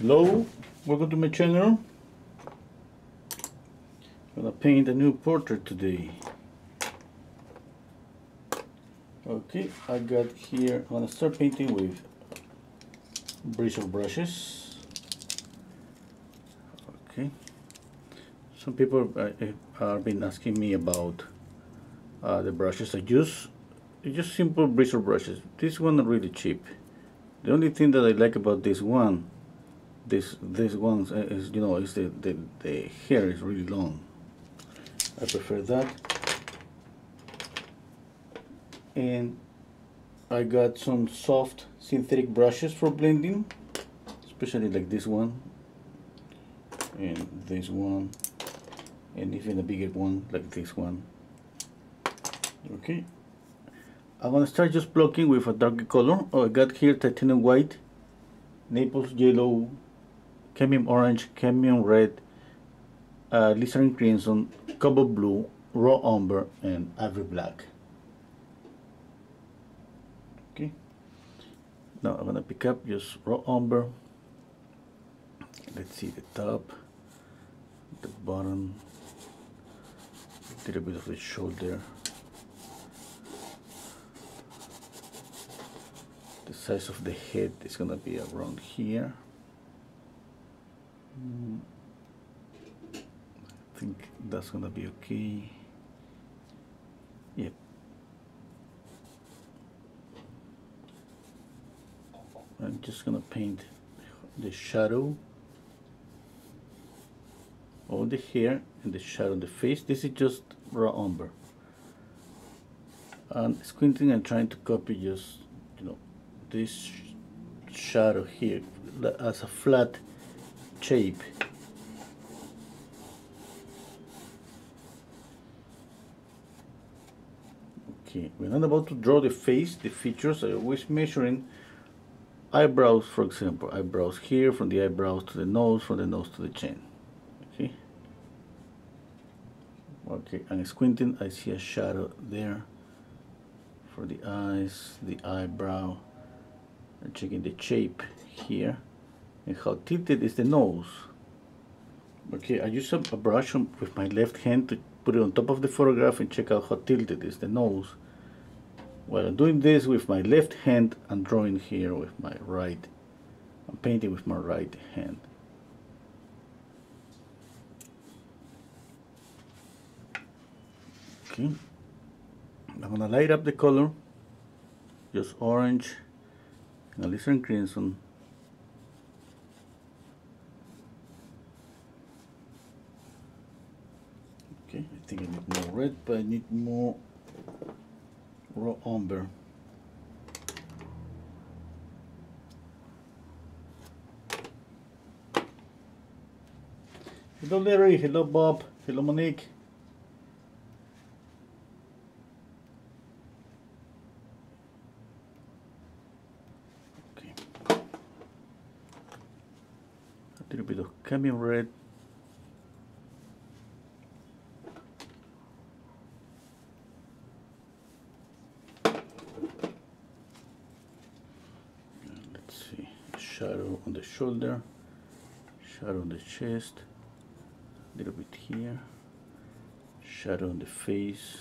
Hello, welcome to my channel. I'm gonna paint a new portrait today. Okay, I got here, I'm gonna start painting with bristle brushes. Okay, some people uh, uh, have been asking me about uh, the brushes I use. Just simple bristle brushes. This one really cheap. The only thing that I like about this one this this one uh, is you know is the, the the hair is really long. I prefer that. And I got some soft synthetic brushes for blending especially like this one and this one and even a bigger one like this one. Okay. I'm gonna start just blocking with a darker color. Oh I got here titanium white Naples yellow cadmium orange, cadmium red, uh, alizarin crimson, cobalt blue, raw umber, and ivory black. Okay. Now I'm gonna pick up just raw umber. Let's see the top, the bottom, a little bit of the shoulder. The size of the head is gonna be around here. I think that's gonna be okay. Yep. I'm just gonna paint the shadow all the hair and the shadow on the face. This is just raw umber. And squinting and trying to copy just, you know, this shadow here as a flat shape. Okay, when I'm about to draw the face, the features, I always measuring eyebrows, for example, eyebrows here, from the eyebrows to the nose, from the nose to the chin. Okay. Okay, and squinting, I see a shadow there for the eyes, the eyebrow. Checking the shape here and how tilted is the nose. Okay, I use a, a brush on, with my left hand to put it on top of the photograph and check out how tilted is the nose. While I'm doing this with my left hand, I'm drawing here with my right. I'm painting with my right hand. Okay, I'm gonna light up the color, just orange, and a alizarin crimson Okay, I think I need more red, but I need more raw umber. Hello Larry, hello Bob, hello Monique. Okay. A little bit of cadmium red. shadow on the shoulder, shadow on the chest, a little bit here, shadow on the face.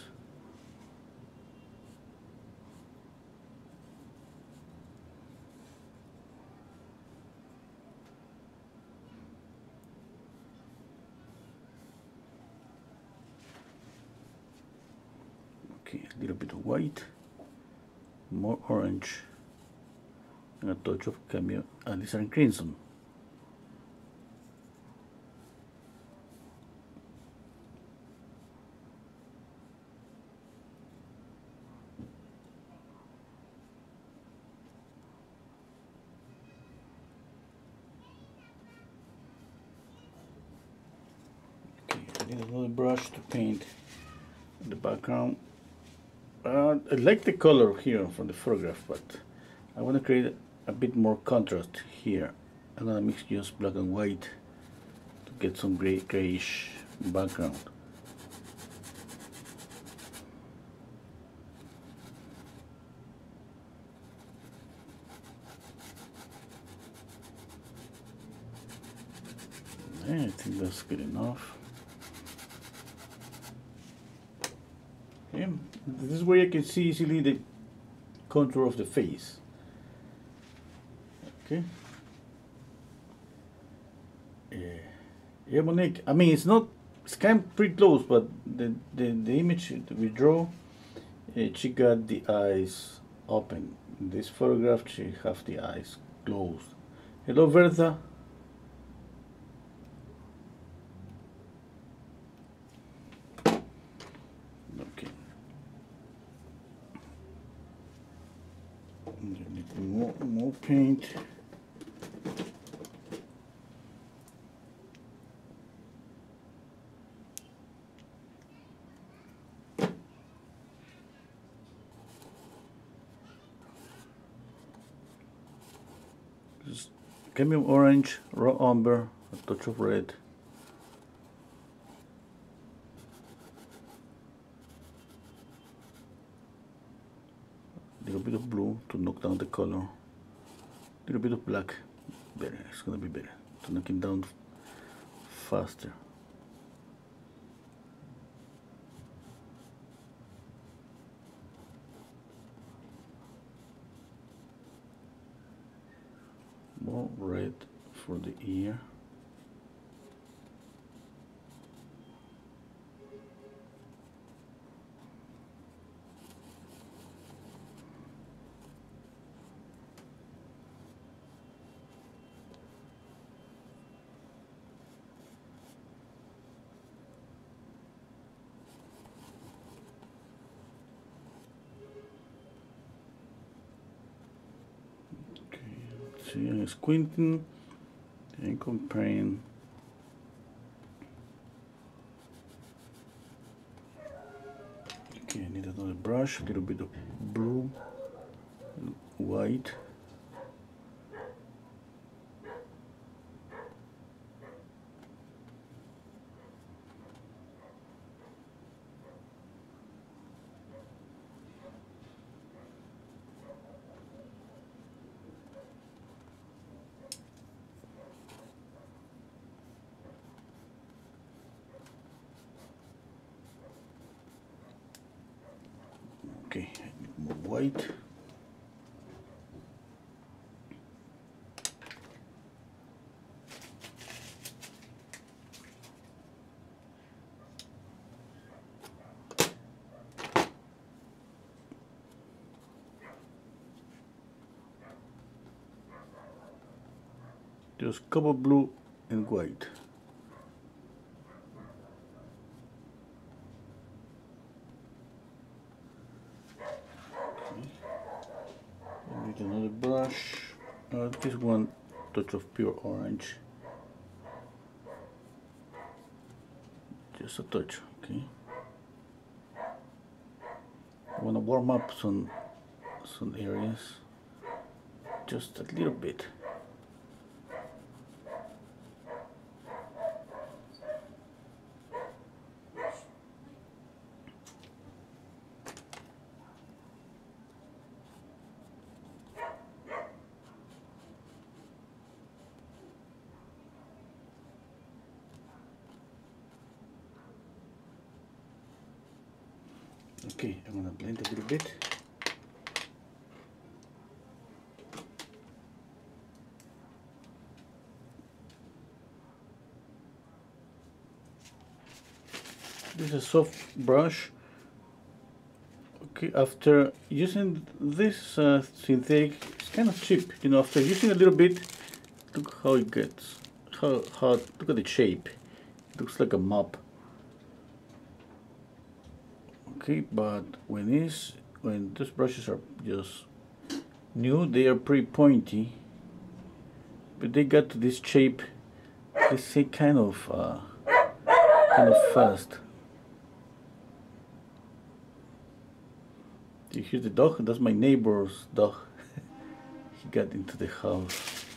Okay, a little bit of white, more orange and a touch of cameo Alizarin Crimson. Okay, I need another brush to paint the background. Uh, I like the color here from the photograph, but I want to create a bit more contrast here. I'm gonna mix just black and white to get some gray grayish background. Okay, I think that's good enough. Okay, this way you can see easily the contour of the face. Okay. Yeah, yeah, Monique. I mean, it's not. It's kind of pretty close, but the the, the image we draw, uh, she got the eyes open. In this photograph, she have the eyes closed. Hello, more paint. Just cadmium orange, raw umber, a touch of red. A little bit of blue to knock down the color. little bit of black, better. It's gonna be better to knock it down faster. More red for the ear. Okay, squinting and comparing. Okay, I need another brush, a little bit of blue, white. Okay, I need more white. Just cover blue and white. Need another brush. Uh, this one touch of pure orange. Just a touch, okay. I want to warm up some some areas, just a little bit. Okay, I'm gonna blend a little bit. This is a soft brush. Okay, after using this uh, synthetic, it's kind of cheap. You know, after using a little bit, look how it gets. How how look at the shape. It looks like a mop okay but when is when these brushes are just new they are pretty pointy but they got to this shape they say kind of uh, kind of fast do you hear the dog? That's my neighbor's dog. He got into the house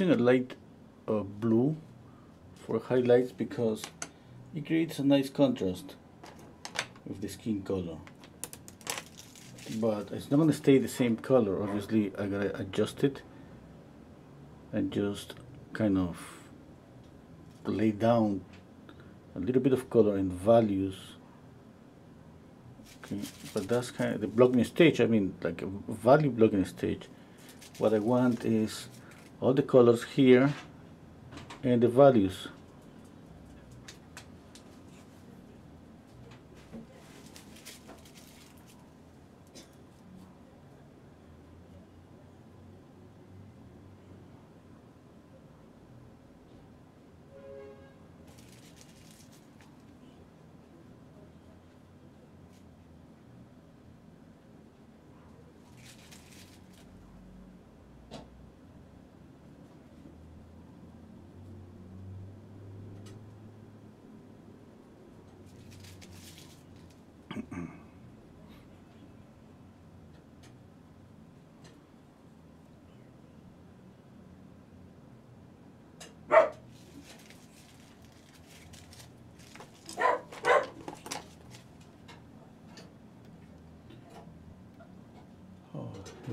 using a light uh, blue for highlights because it creates a nice contrast with the skin color. But it's not going to stay the same color. Obviously I gotta adjust it and just kind of lay down a little bit of color and values. Okay but that's kind of the blocking stage. I mean like a value blocking stage. What I want is all the colors here and the values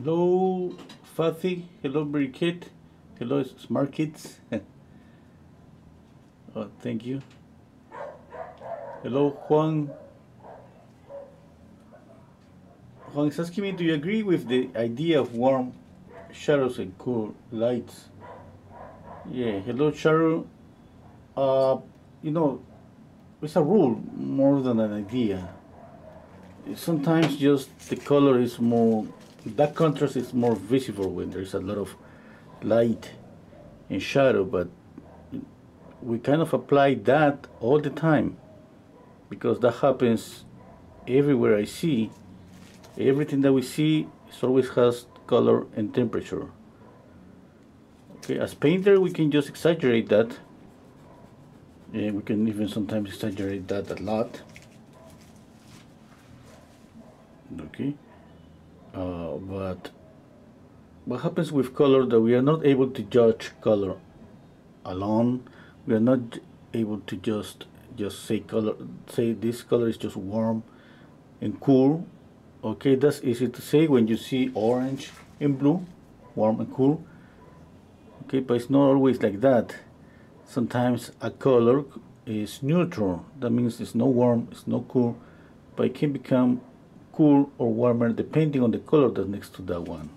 Hello, Fathy. Hello, Briquette. Hello, Smart Kids. oh, thank you. Hello, Juan. Juan is asking me, do you agree with the idea of warm shadows and cool lights? Yeah, hello, Sharon. Uh, you know, it's a rule more than an idea. Sometimes just the color is more that contrast is more visible when there's a lot of light and shadow but we kind of apply that all the time because that happens everywhere I see. Everything that we see is always has color and temperature. Okay as painter we can just exaggerate that. And we can even sometimes exaggerate that a lot. Okay uh, but what happens with color that we are not able to judge color alone? We are not able to just just say color say this color is just warm and cool. Okay that's easy to say when you see orange and blue warm and cool. Okay but it's not always like that. Sometimes a color is neutral. That means it's no warm it's no cool but it can become cool or warmer depending on the color that's next to that one.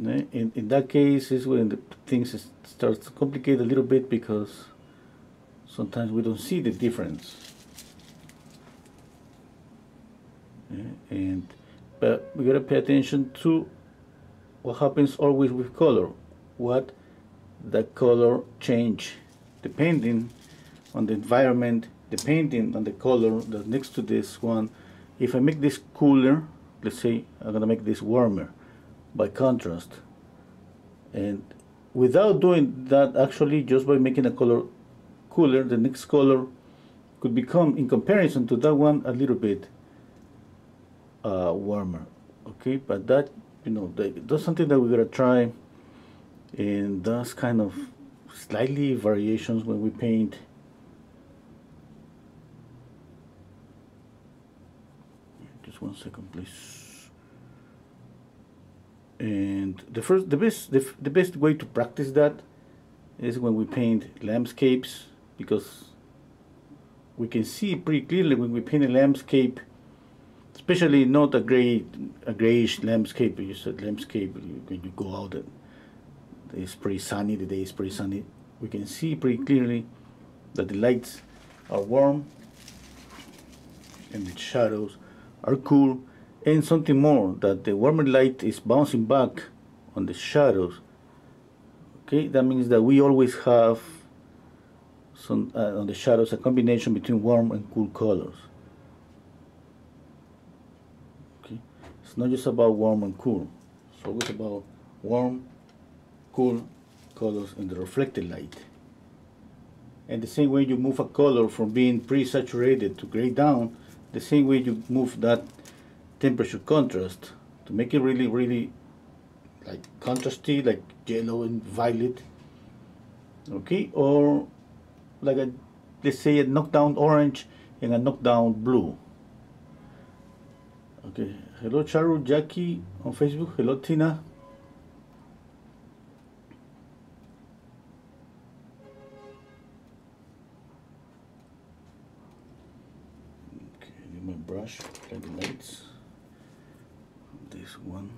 In, in that case is when the things start to complicate a little bit because sometimes we don't see the difference. And but we gotta pay attention to what happens always with color. What the color change depending on the environment depending and the color that's next to this one if I make this cooler let's say I'm gonna make this warmer by contrast. And without doing that actually just by making a color cooler the next color could become in comparison to that one a little bit uh, warmer okay? But that you know that's something that we're gonna try. And that's kind of slightly variations when we paint one second please. And the first the best the, the best way to practice that is when we paint landscapes because we can see pretty clearly when we paint a landscape especially not a gray a grayish landscape you said landscape when you go out it's pretty sunny the day is pretty sunny we can see pretty clearly that the lights are warm and the shadows are cool and something more that the warmer light is bouncing back on the shadows. Okay that means that we always have some uh, on the shadows a combination between warm and cool colors. Okay it's not just about warm and cool. It's always about warm cool colors in the reflected light. And the same way you move a color from being pre-saturated to gray down the same way you move that temperature contrast to make it really really like contrasty like yellow and violet okay? Or like a let's say a knockdown orange and a knockdown blue. Okay. Hello charu jackie on facebook. Hello tina brush the lights this one.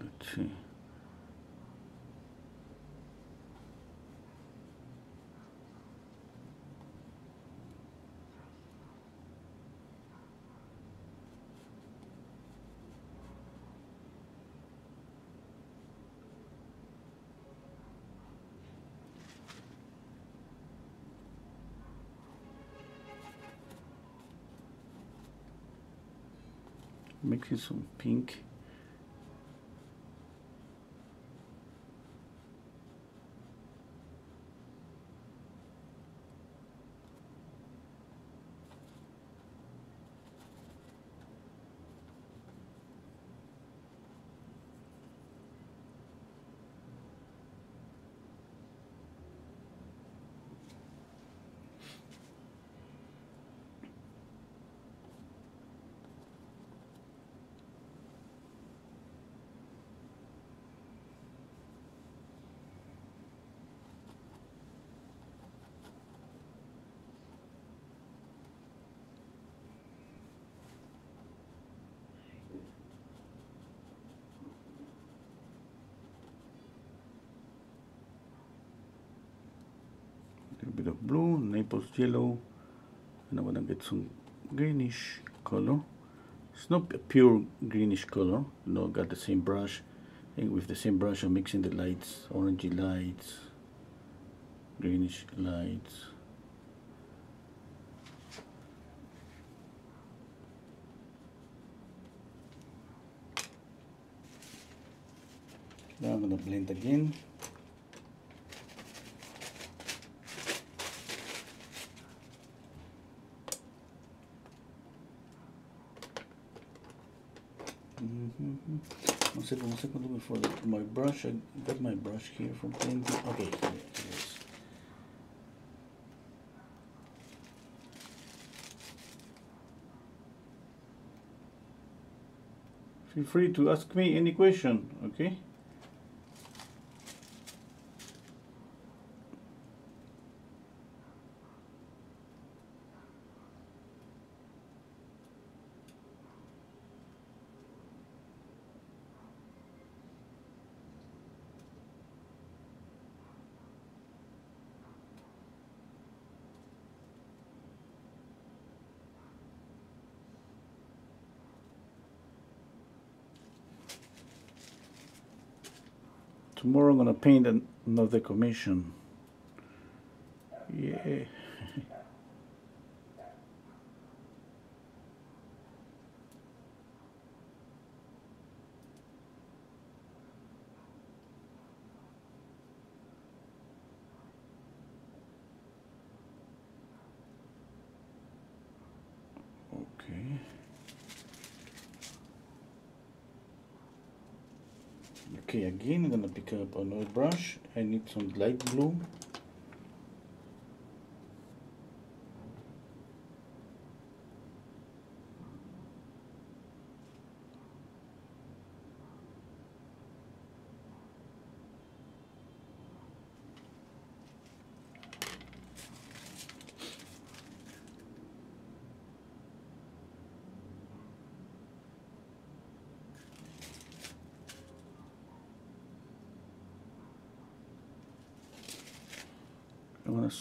Let's see mixing some pink bit of blue, Naples yellow, and I want to get some greenish color. It's not a pure greenish color, you know, got the same brush, and with the same brush I'm mixing the lights, orangey lights, greenish lights. Now I'm gonna blend again. Mm -hmm. One second, one second, for the, my brush. I got my brush here from painting. Okay, here it is. Feel free to ask me any question, okay? Tomorrow I'm gonna paint another commission. Yeah. Okay. Okay, again, I'm gonna pick up another brush. I need some light blue.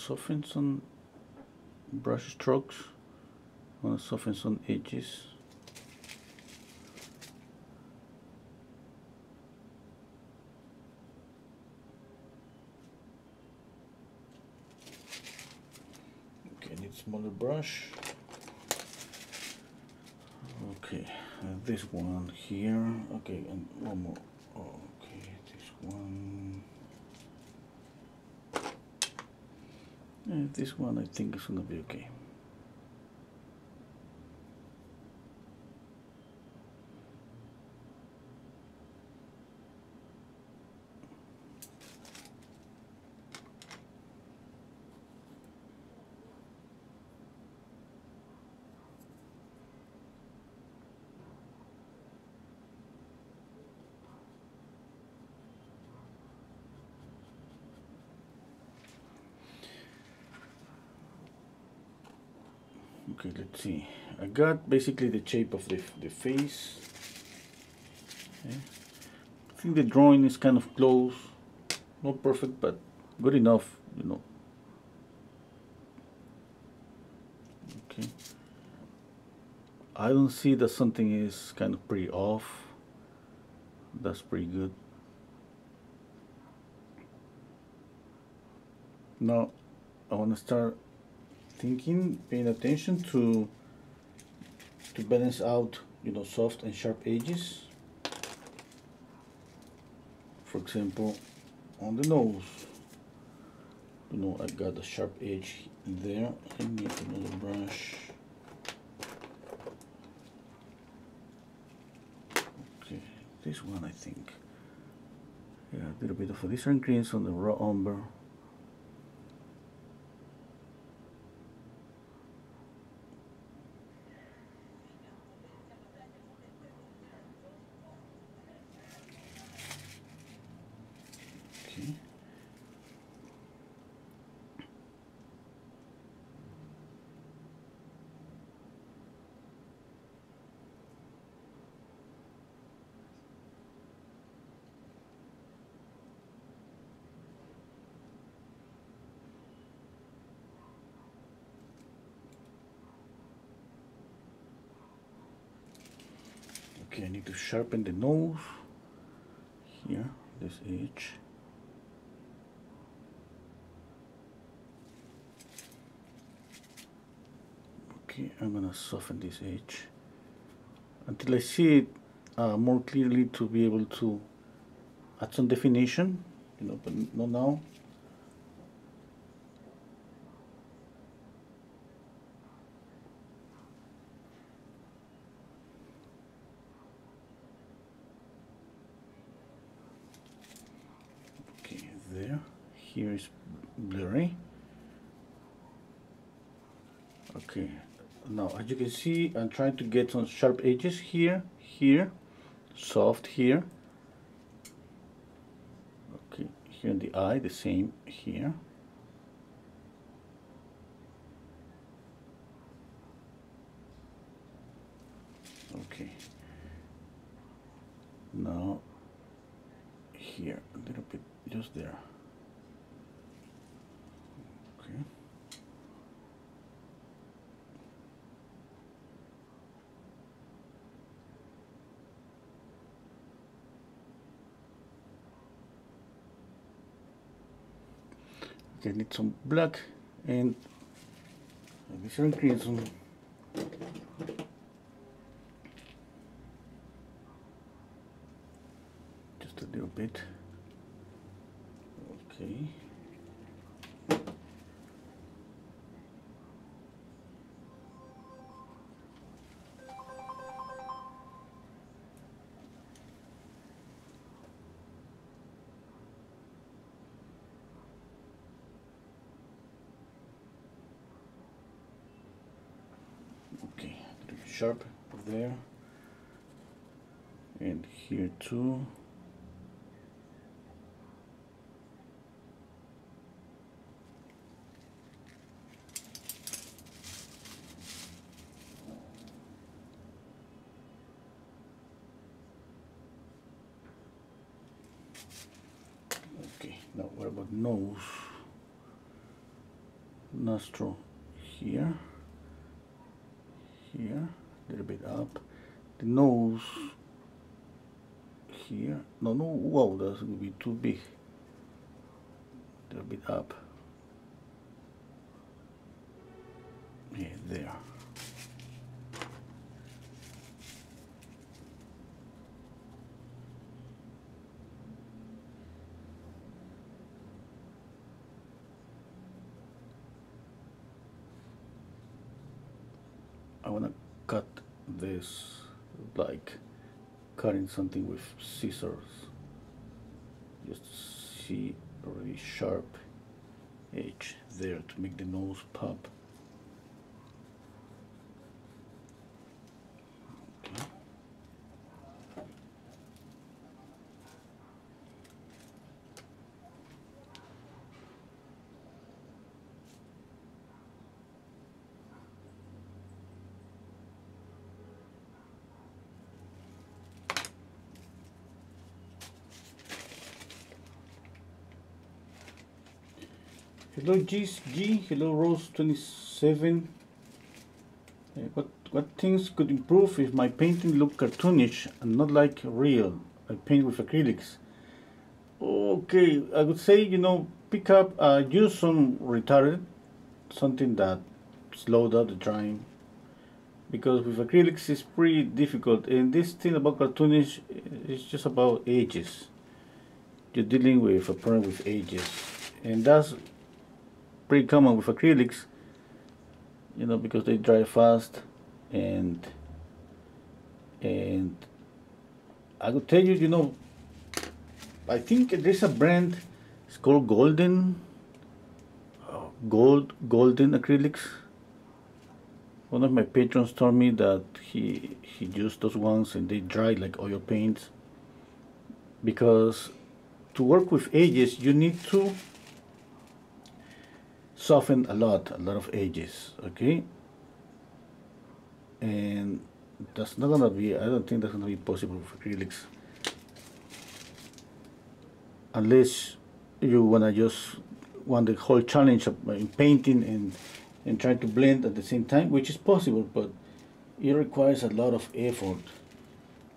Soften some brush strokes. I want to soften some edges. Okay need smaller brush okay and this one here okay and one more okay this one and this one I think is gonna be okay okay let's see. I got basically the shape of the, the face. Okay. I think the drawing is kind of close. Not perfect but good enough you know. Okay. I don't see that something is kind of pretty off. That's pretty good. Now I want to start thinking, paying attention to to balance out, you know, soft and sharp edges. For example, on the nose, you know, I got a sharp edge there. I need another brush. Okay, this one I think. Yeah, a little bit of a different greens on the raw umber. Okay, I need to sharpen the nose here, this edge. Okay, I'm gonna soften this edge until I see it uh, more clearly to be able to add some definition, you know, but not now. here is blurry okay. Now as you can see I'm trying to get some sharp edges here here soft here. Okay here in the eye the same here. Okay. Now here a little bit just there I need some black and maybe some crimson just a little bit sharp there. And here too. Okay now what about nose? Nostril here here a little bit up. Nose here, no, no, wow, that's to be too big. A little bit up. there. I want to cut this like cutting something with scissors. Just see a really sharp edge there to make the nose pop Hello GSG, hello Rose 27. Uh, what what things could improve if my painting look cartoonish and not like real? I paint with acrylics. Okay, I would say you know pick up uh, use some retardant, something that slow down the drying. Because with acrylics it's pretty difficult, and this thing about cartoonish is just about ages. You're dealing with a problem with ages, and that's pretty common with acrylics you know because they dry fast and and I would tell you you know I think there's a brand it's called golden uh, gold golden acrylics. One of my patrons told me that he he used those ones and they dry like oil paints because to work with ages you need to soften a lot, a lot of edges, okay? And that's not gonna be, I don't think that's gonna be possible with acrylics. Unless you wanna just want the whole challenge of uh, painting and, and trying to blend at the same time, which is possible, but it requires a lot of effort.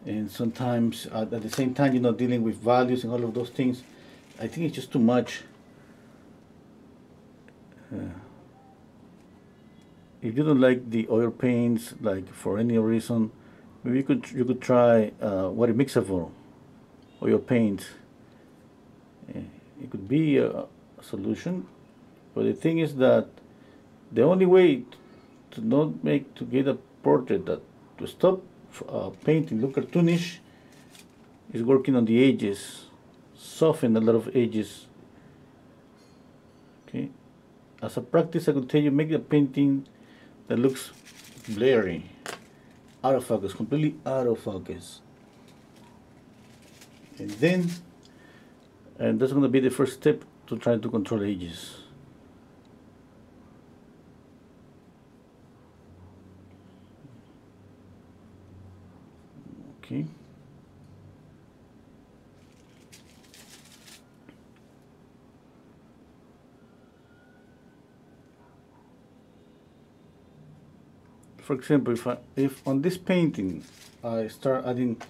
And sometimes at, at the same time, you know, dealing with values and all of those things, I think it's just too much if you don't like the oil paints, like for any reason, maybe you could you could try uh, what it mixes for oil paints. It could be a solution, but the thing is that the only way to not make to get a portrait that to stop uh, painting look cartoonish is working on the edges, soften a lot of edges. Okay as a practice I could tell you make a painting that looks blurry. Out of focus completely out of focus and then and that's going to be the first step to try to control edges okay for example, if, I, if on this painting I start adding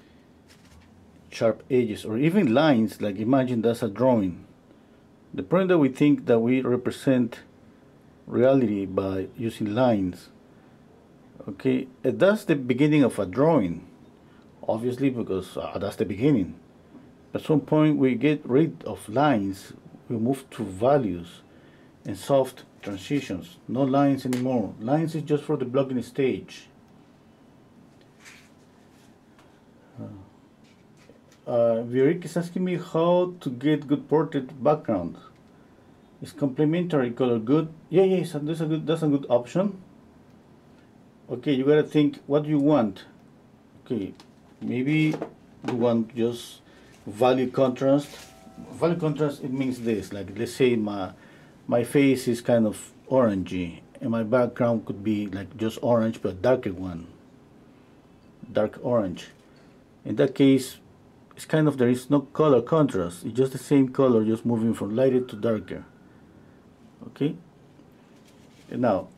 sharp edges or even lines, like imagine that's a drawing. The point that we think that we represent reality by using lines, okay, that's the beginning of a drawing, obviously because uh, that's the beginning. At some point we get rid of lines, we move to values and soft transitions. No lines anymore. Lines is just for the blocking stage. Uh, uh is asking me how to get good portrait background. Is complementary color good? Yeah, yeah, that's a good that's a good option. Okay, you gotta think what you want. Okay, maybe you want just value contrast. Value contrast it means this, like let's say my my face is kind of orangey and my background could be like just orange but darker one. Dark orange. In that case it's kind of there is no color contrast. It's just the same color just moving from lighter to darker. Okay? And now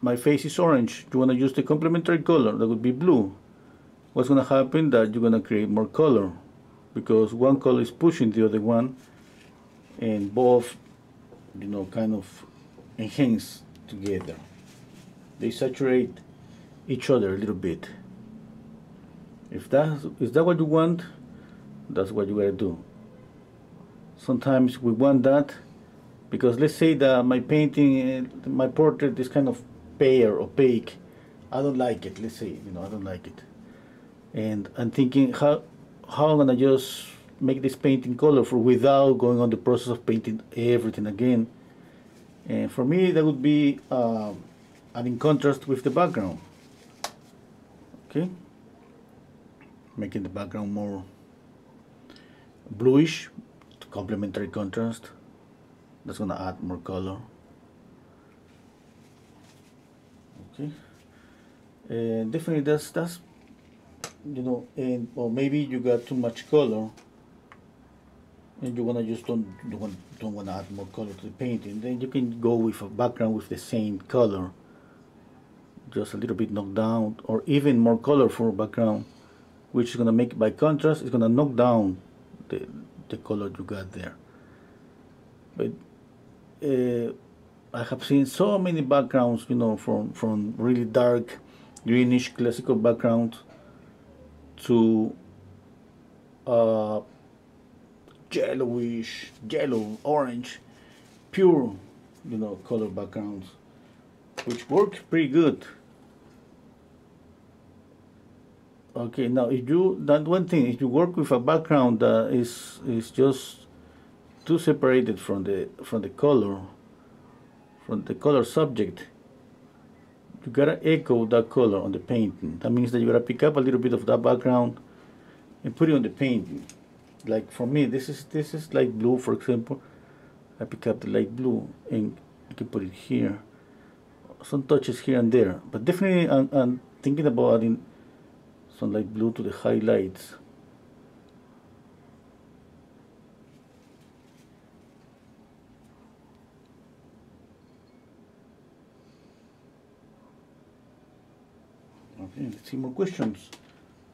my face is orange. You want to use the complementary color that would be blue. What's going to happen that you're going to create more color? Because one color is pushing the other one and both you know kind of enhance together they saturate each other a little bit. If that's is that what you want, that's what you gotta do. Sometimes we want that because let's say that my painting, uh, my portrait is kind of pale, opaque. I don't like it. Let's say you know I don't like it, and I'm thinking how how I'm gonna just make this painting colorful without going on the process of painting everything again. And for me, that would be uh, adding contrast with the background. Okay, making the background more bluish to complementary contrast. That's gonna add more color. Okay, and definitely that's that's you know, and or maybe you got too much color and you wanna just don't don't want, don't wanna add more color to the painting, then you can go with a background with the same color, just a little bit knocked down, or even more colorful background, which is gonna make by contrast, is gonna knock down the the color you got there. But uh, I have seen so many backgrounds, you know, from from really dark, greenish classical background to uh, yellowish, yellow, orange, pure, you know, color backgrounds, which work pretty good. Okay, now if you, that one thing, if you work with a background that is, is just too separated from the, from the color, from the color subject, you gotta echo that color on the painting. That means that you gotta pick up a little bit of that background and put it on the painting like for me this is this is light blue for example. I pick up the light blue and you can put it here. Some touches here and there but definitely I'm, I'm thinking about adding some light blue to the highlights. Okay let's see more questions.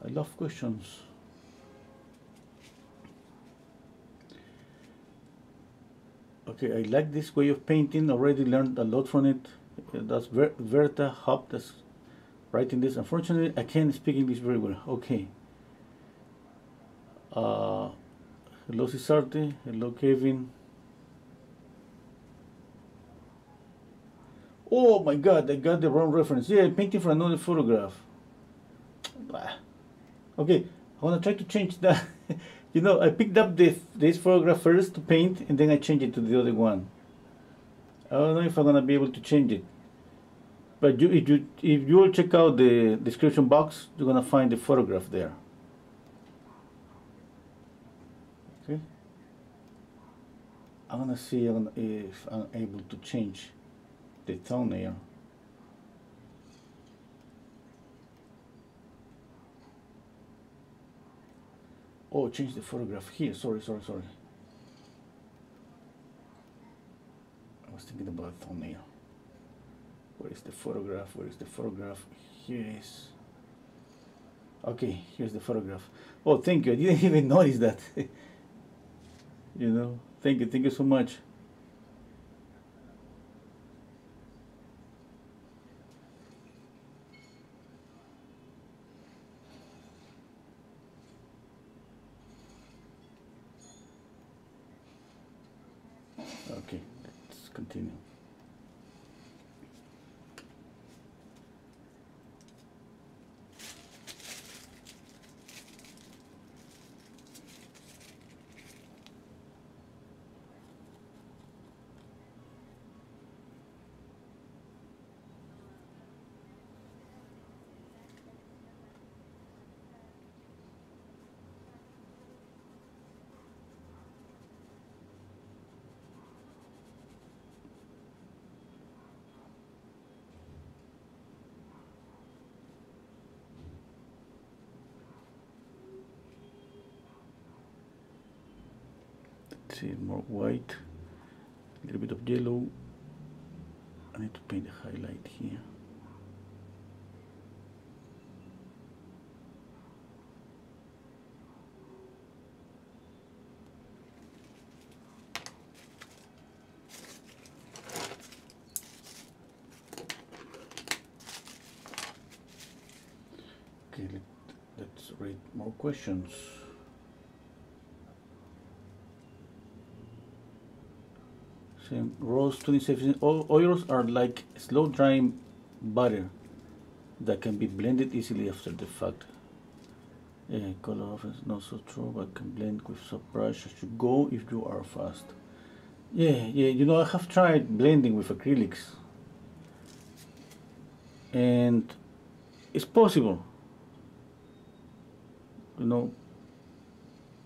I love questions okay I like this way of painting. Already learned a lot from it. That's Ver Verta Hop that's writing this. Unfortunately I can't speak English very well. Okay. Uh, hello Cisarte hello Kevin. Oh my god I got the wrong reference. Yeah painting for another photograph. Okay I want to try to change that you know, I picked up this, this photograph first to paint and then I changed it to the other one. I don't know if I'm gonna be able to change it. But you, if you if you will check out the description box, you're gonna find the photograph there. Okay. I'm gonna see if I'm able to change the thumbnail. Oh, change the photograph here. Sorry, sorry, sorry. I was thinking about thumbnail. Where is the photograph? Where is the photograph? Here it is. Okay, here's the photograph. Oh, thank you. I didn't even notice that. you know, thank you. Thank you so much. yellow I need to paint the highlight here okay let, us read more questions. Same Rose 27. Oils are like slow drying butter that can be blended easily after the fact. Yeah, color off is not so true, but can blend with brush as you go if you are fast. Yeah, yeah, you know, I have tried blending with acrylics. And it's possible, you know,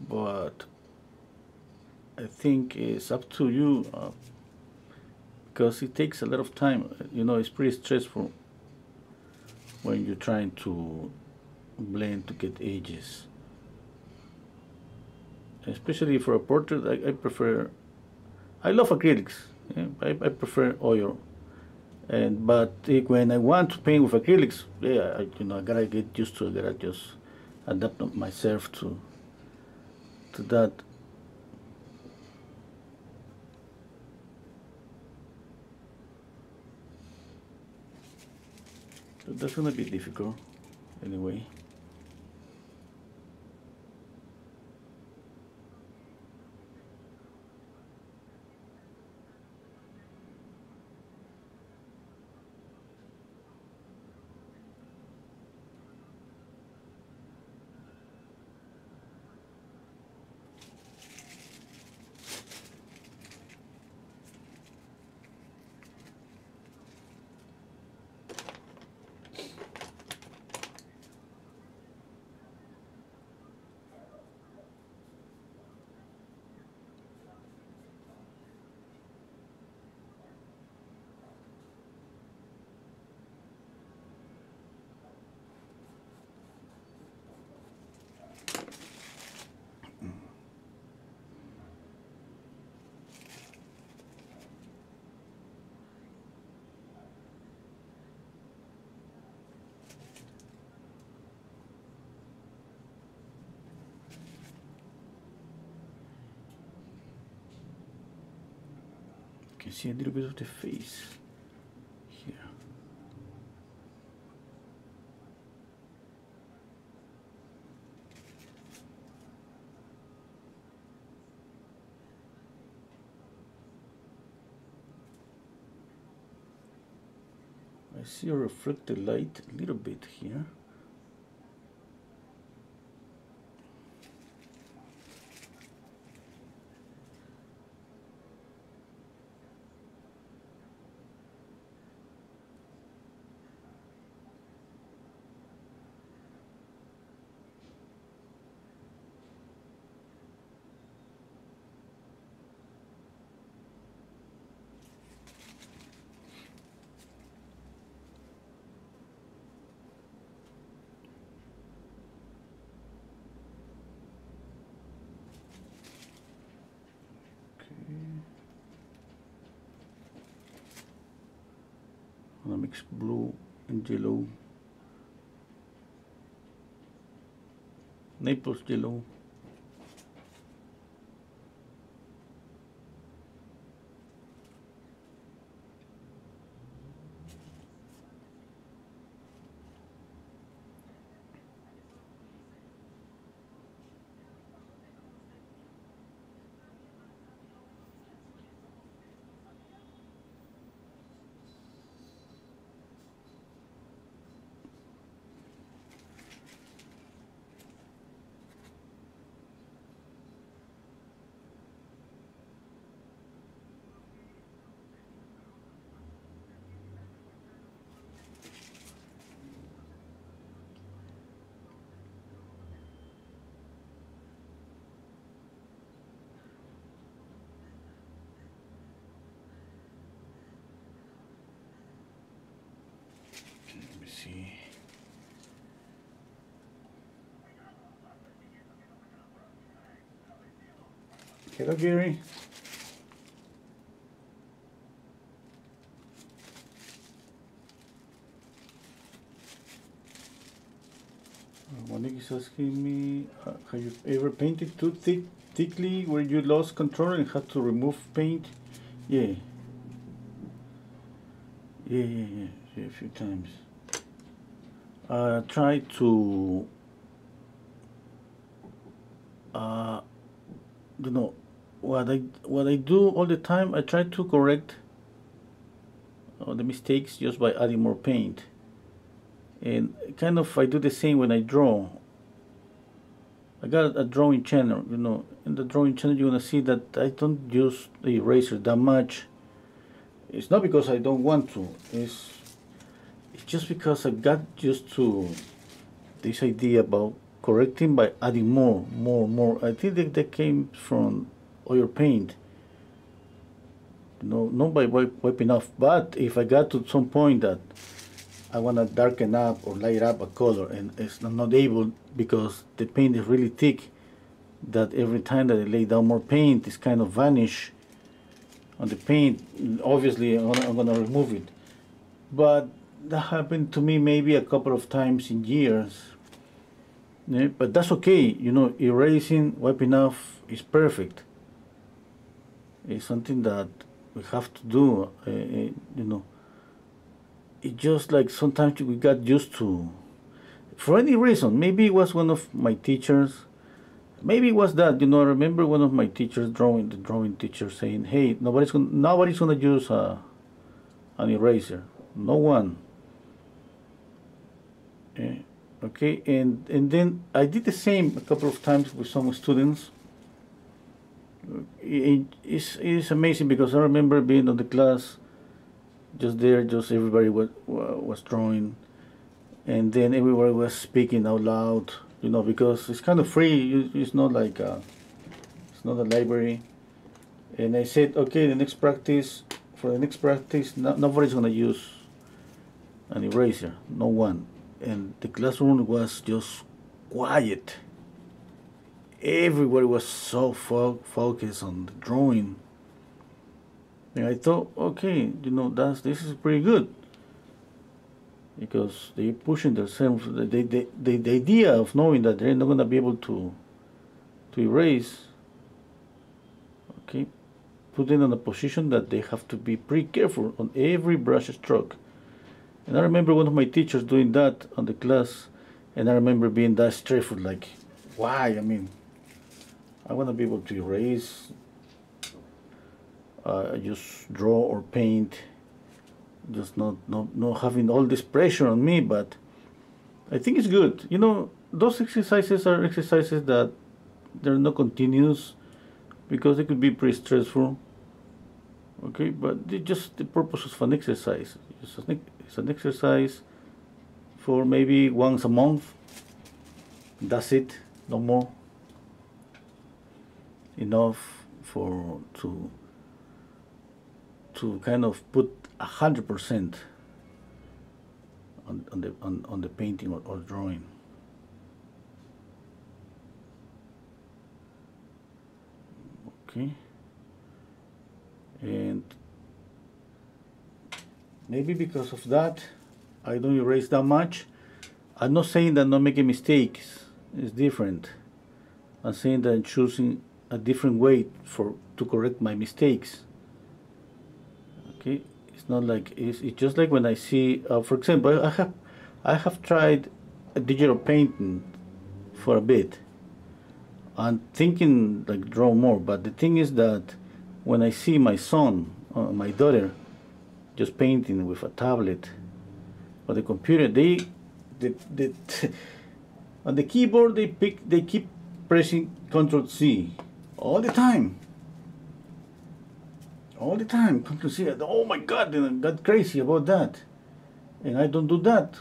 but I think it's up to you uh, because it takes a lot of time. You know, it's pretty stressful when you're trying to blend to get edges. Especially for a portrait, I, I prefer, I love acrylics. Yeah? I, I prefer oil. And but when I want to paint with acrylics, yeah, I, you know, I gotta get used to it. I gotta just adapt myself to to that. So that's gonna be difficult, anyway. can see a little bit of the face here. I see a reflected light a little bit here. gonna mix blue and yellow Naples yellow see. Hello, Gary. Uh, Monique is asking me, uh, have you ever painted too thick, thickly where you lost control and had to remove paint? Yeah. Yeah, yeah, yeah, yeah a few times uh, try to uh, you know, what I what I do all the time, I try to correct uh, the mistakes just by adding more paint. And kind of I do the same when I draw. I got a drawing channel, you know. In the drawing channel, you're gonna see that I don't use the eraser that much. It's not because I don't want to. It's it's just because I got used to this idea about correcting by adding more, more, more. I think that, that came from oil paint. No, not by wiping off, but if I got to some point that I want to darken up or light up a color and it's not able because the paint is really thick that every time that I lay down more paint it's kind of vanish on the paint. Obviously I'm gonna, I'm gonna remove it. But that happened to me maybe a couple of times in years. Yeah, but that's okay. You know erasing wiping off is perfect it's something that we have to do uh, you know. It just like sometimes we got used to for any reason maybe it was one of my teachers maybe it was that you know i remember one of my teachers drawing the drawing teacher saying hey nobody's gonna nobody's gonna use a, uh, an eraser. No one. Yeah. okay and and then i did the same a couple of times with some students it, it's, it's amazing because i remember being on the class just there, just everybody was was drawing, and then everybody was speaking out loud, you know, because it's kind of free. It's not like a, it's not a library. And I said, okay, the next practice, for the next practice, no, nobody's gonna use an eraser, no one. And the classroom was just quiet. Everybody was so fo focused on the drawing and I thought, okay, you know, that's this is pretty good because they're pushing themselves. The, the, the, the idea of knowing that they're not going to be able to to erase, okay, put them in a position that they have to be pretty careful on every brush stroke. And I remember one of my teachers doing that on the class, and I remember being that stressful, like, why? I mean, I want to be able to erase uh, just draw or paint just not, not not having all this pressure on me but I think it's good. You know those exercises are exercises that they're not continuous because they could be pretty stressful okay? But just the purpose of an exercise. It's an, it's an exercise for maybe once a month. That's it. No more enough for to to kind of put a hundred percent on, on the on, on the painting or, or drawing. Okay. And maybe because of that, I don't erase that much. I'm not saying that not making mistakes is different. I'm saying that choosing a different way for to correct my mistakes. Okay? It's not like it's, it's just like when I see uh, for example I have I have tried a digital painting for a bit. I'm thinking like draw more but the thing is that when I see my son uh, my daughter just painting with a tablet or the computer they the, the on the keyboard they pick they keep pressing Ctrl Z all the time all the time come to see it. Oh my God, and I got crazy about that. And I don't do that.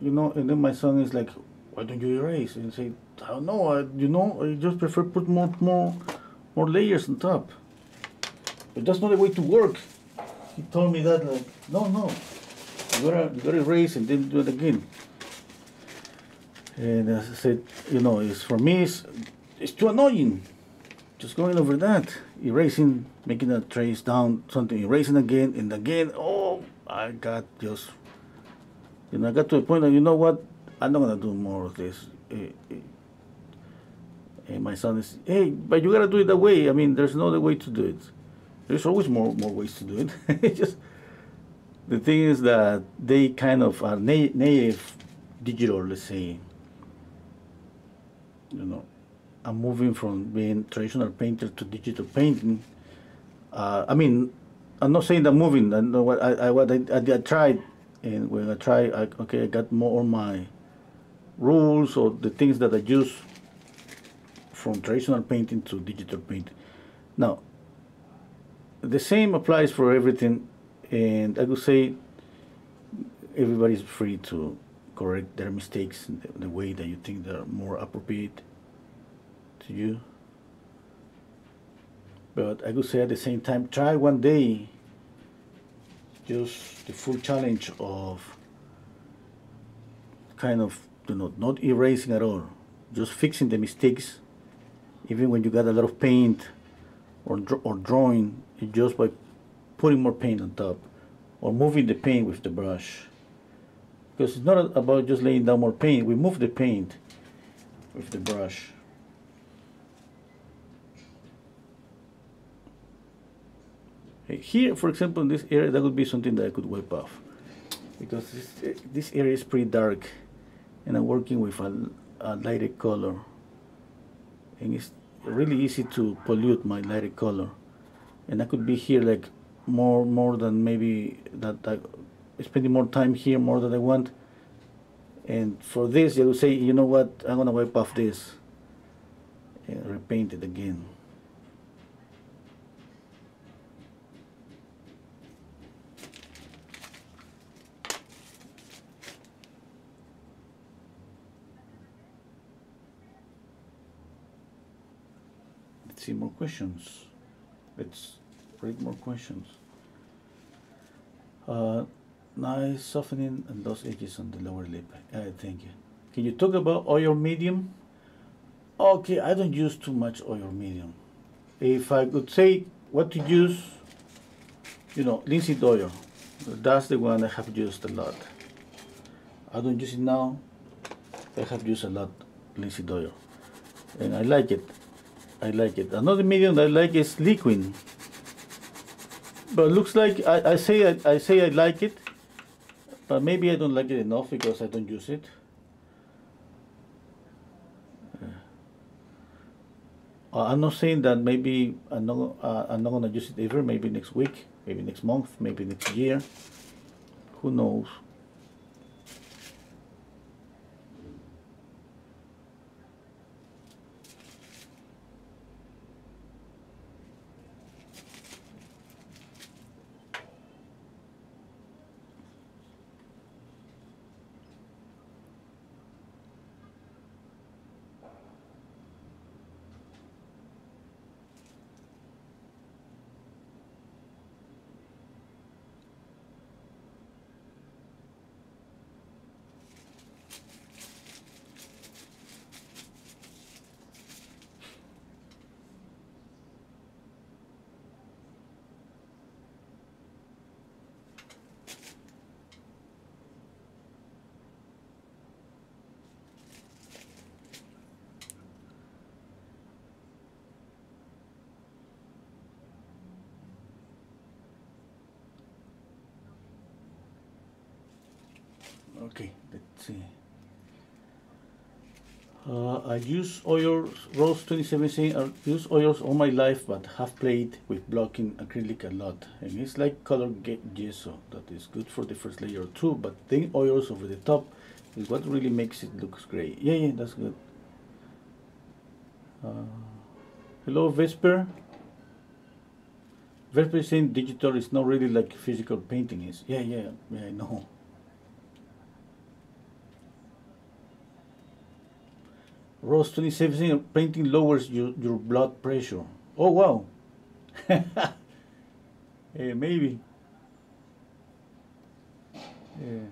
You know, and then my son is like, why don't you erase? And say, I don't know, I, you know, I just prefer put more, more, more layers on top. But that's not the way to work. He told me that, like, no, no, you gotta, you gotta erase and then do it again. And as I said, you know, it's for me, it's, it's too annoying just going over that, erasing, making a trace down, something, erasing again and again. Oh, I got just, you know, I got to a point that, you know what, I'm not to do more of this. Eh, eh. And my son is, hey, but you got to do it that way. I mean, there's no other way to do it. There's always more, more ways to do it. just, the thing is that they kind of are na native digital, let's say, you know, I'm moving from being traditional painter to digital painting. Uh, I mean, I'm not saying that moving. I know what I, I what I, I, I tried, and when I tried, I, okay, I got more on my rules or the things that I use from traditional painting to digital painting. Now, the same applies for everything, and I would say everybody's free to correct their mistakes in the, the way that you think they're more appropriate to you. But I would say at the same time, try one day just the full challenge of kind of you know not erasing at all, just fixing the mistakes, even when you got a lot of paint or or drawing, just by putting more paint on top or moving the paint with the brush. Because it's not about just laying down more paint. We move the paint with the brush. Here, for example, in this area, that would be something that I could wipe off. Because this, this area is pretty dark, and I'm working with a, a lighter color. And it's really easy to pollute my lighter color. And I could be here like more more than maybe that I, spending more time here more than I want. And for this, you would say, you know what, I'm gonna wipe off this and repaint it again. See more questions. Let's read more questions. Uh, nice softening and those edges on the lower lip. Uh, thank you. Can you talk about oil medium? Okay, I don't use too much oil medium. If I could say what to use, you know, linseed oil. That's the one I have used a lot. I don't use it now. I have used a lot linseed oil. And I like it. I like it. Another medium I like is Liquin. But looks like I, I say I, I say I like it, but maybe I don't like it enough because I don't use it. Uh, I'm not saying that maybe I'm not, uh, I'm not gonna use it ever. Maybe next week, maybe next month, maybe next year. Who knows? Okay let's see. Uh, I use oils, Rose 2017, I use oils all my life but have played with blocking acrylic a lot. And it's like color gesso that is good for the first layer too but then oils over the top is what really makes it looks great. Yeah yeah that's good. Uh, hello Vesper. Vesper saying digital is not really like physical painting is. Yeah yeah yeah I know Rose 2017 painting lowers your, your blood pressure. Oh wow. hey, eh, maybe. Yeah.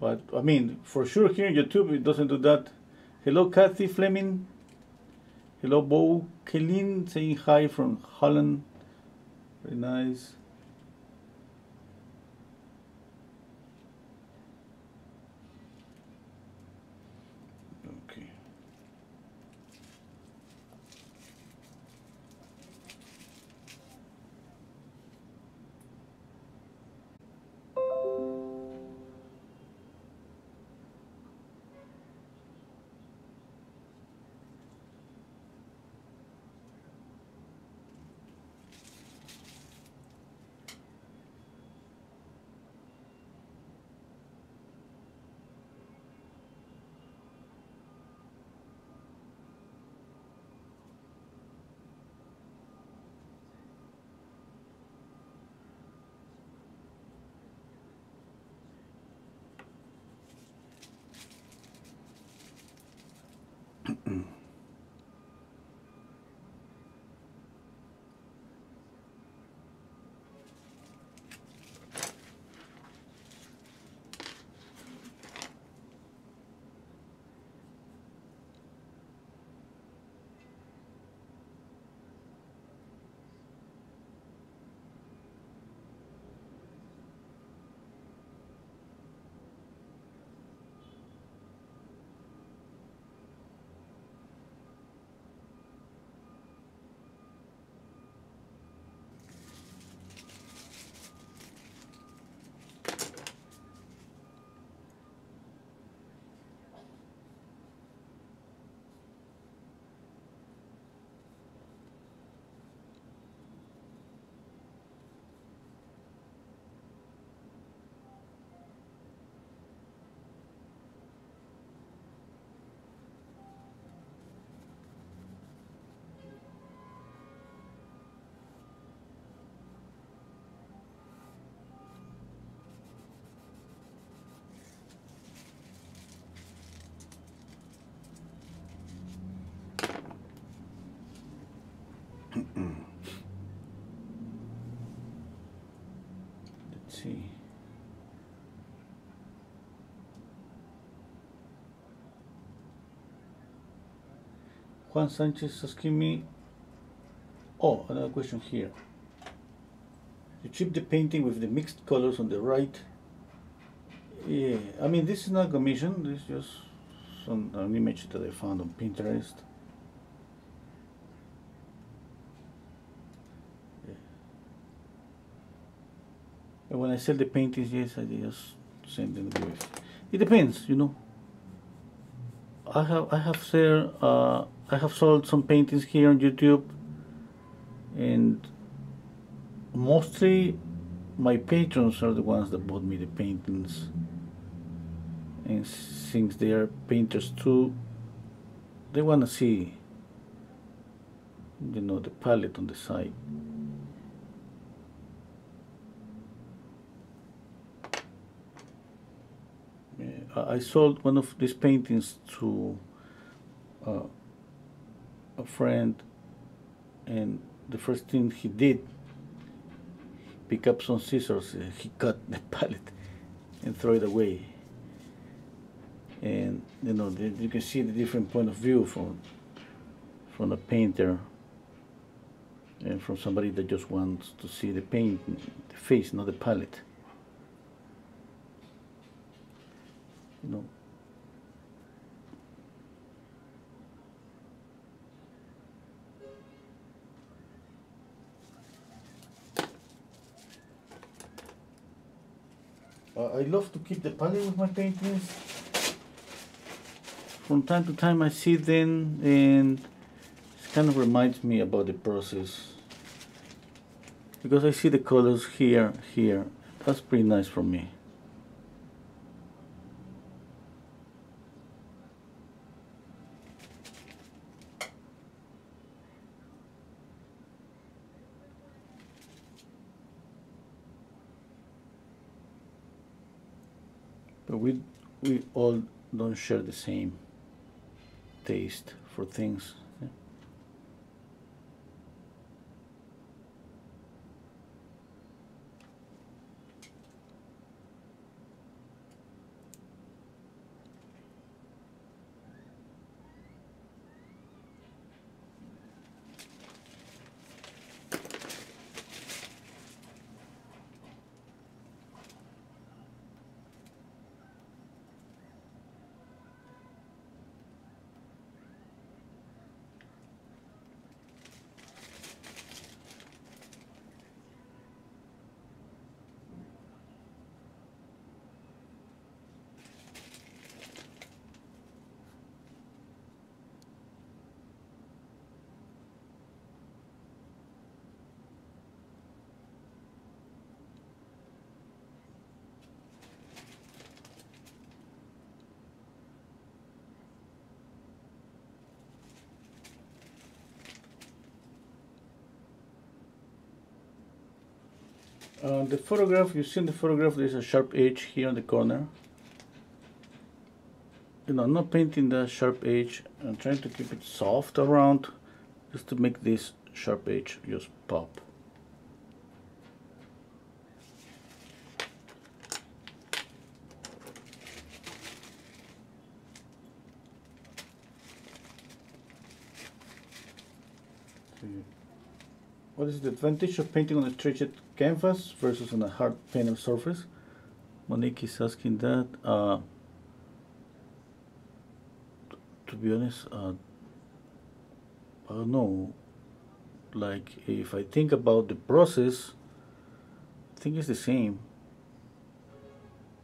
But I mean, for sure here on YouTube it doesn't do that. Hello Kathy Fleming. Hello Bo Kelin saying hi from Holland. Very nice. Let's see. Juan Sanchez asking me oh another question here. You chip the painting with the mixed colors on the right. Yeah I mean this is not a commission this is just some an image that I found on Pinterest I sell the paintings, yes, I just send them with. It depends, you know. I have I have sell uh, I have sold some paintings here on YouTube, and mostly my patrons are the ones that bought me the paintings. And since they are painters too, they want to see, you know, the palette on the side. I sold one of these paintings to uh, a friend, and the first thing he did, pick up some scissors, uh, he cut the palette and throw it away. And you know, the, you can see the different point of view from from a painter and from somebody that just wants to see the paint, the face, not the palette. You know. Uh, I love to keep the palette with my paintings. From time to time I see them and it kind of reminds me about the process. Because I see the colors here, here. That's pretty nice for me. We we all don't share the same taste for things The photograph, you see in the photograph there's a sharp edge here on the corner. You know, I'm not painting the sharp edge. I'm trying to keep it soft around just to make this sharp edge just pop. What is the advantage of painting on a stretched canvas versus on a hard panel surface? Monique is asking that. Uh, to be honest, uh, I don't know. Like, if I think about the process, I think it's the same.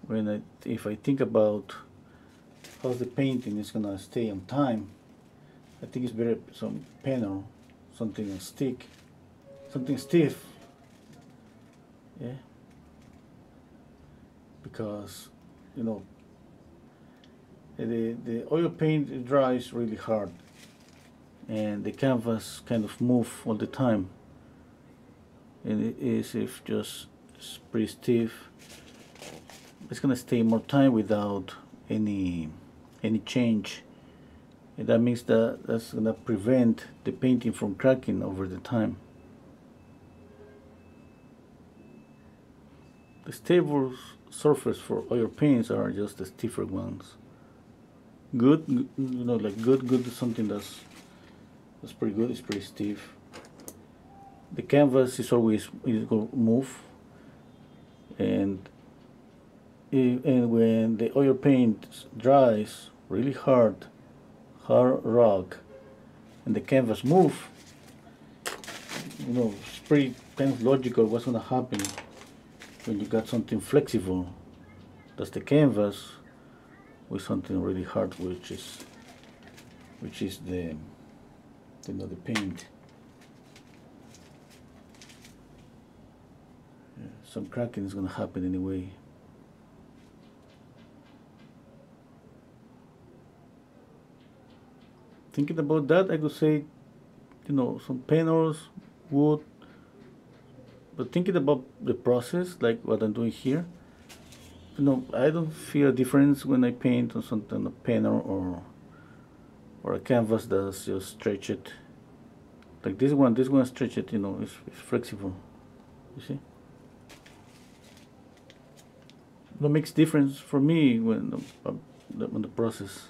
When I, if I think about how the painting is gonna stay on time, I think it's better some panel, something on stick something stiff. Yeah. Because you know the the oil paint dries really hard. And the canvas kind of move all the time. And it is if just it's pretty stiff. It's gonna stay more time without any any change. And that means that that's gonna prevent the painting from cracking over the time stable surface for oil paints are just the stiffer ones. Good you know like good good something that's that's pretty good it's pretty stiff. The canvas is always is going to move. And and when the oil paint dries really hard hard rock and the canvas move you know it's pretty kind of logical what's going to happen when you got something flexible that's the canvas with something really hard which is which is the you know the paint. Yeah, some cracking is going to happen anyway. Thinking about that I could say you know some panels wood but thinking about the process like what I'm doing here you know, I don't feel a difference when I paint on something a panel or or a canvas that's just stretch it. Like this one, this one stretch it, you know, it's, it's flexible. You see? That makes difference for me when the, uh, the, when the process.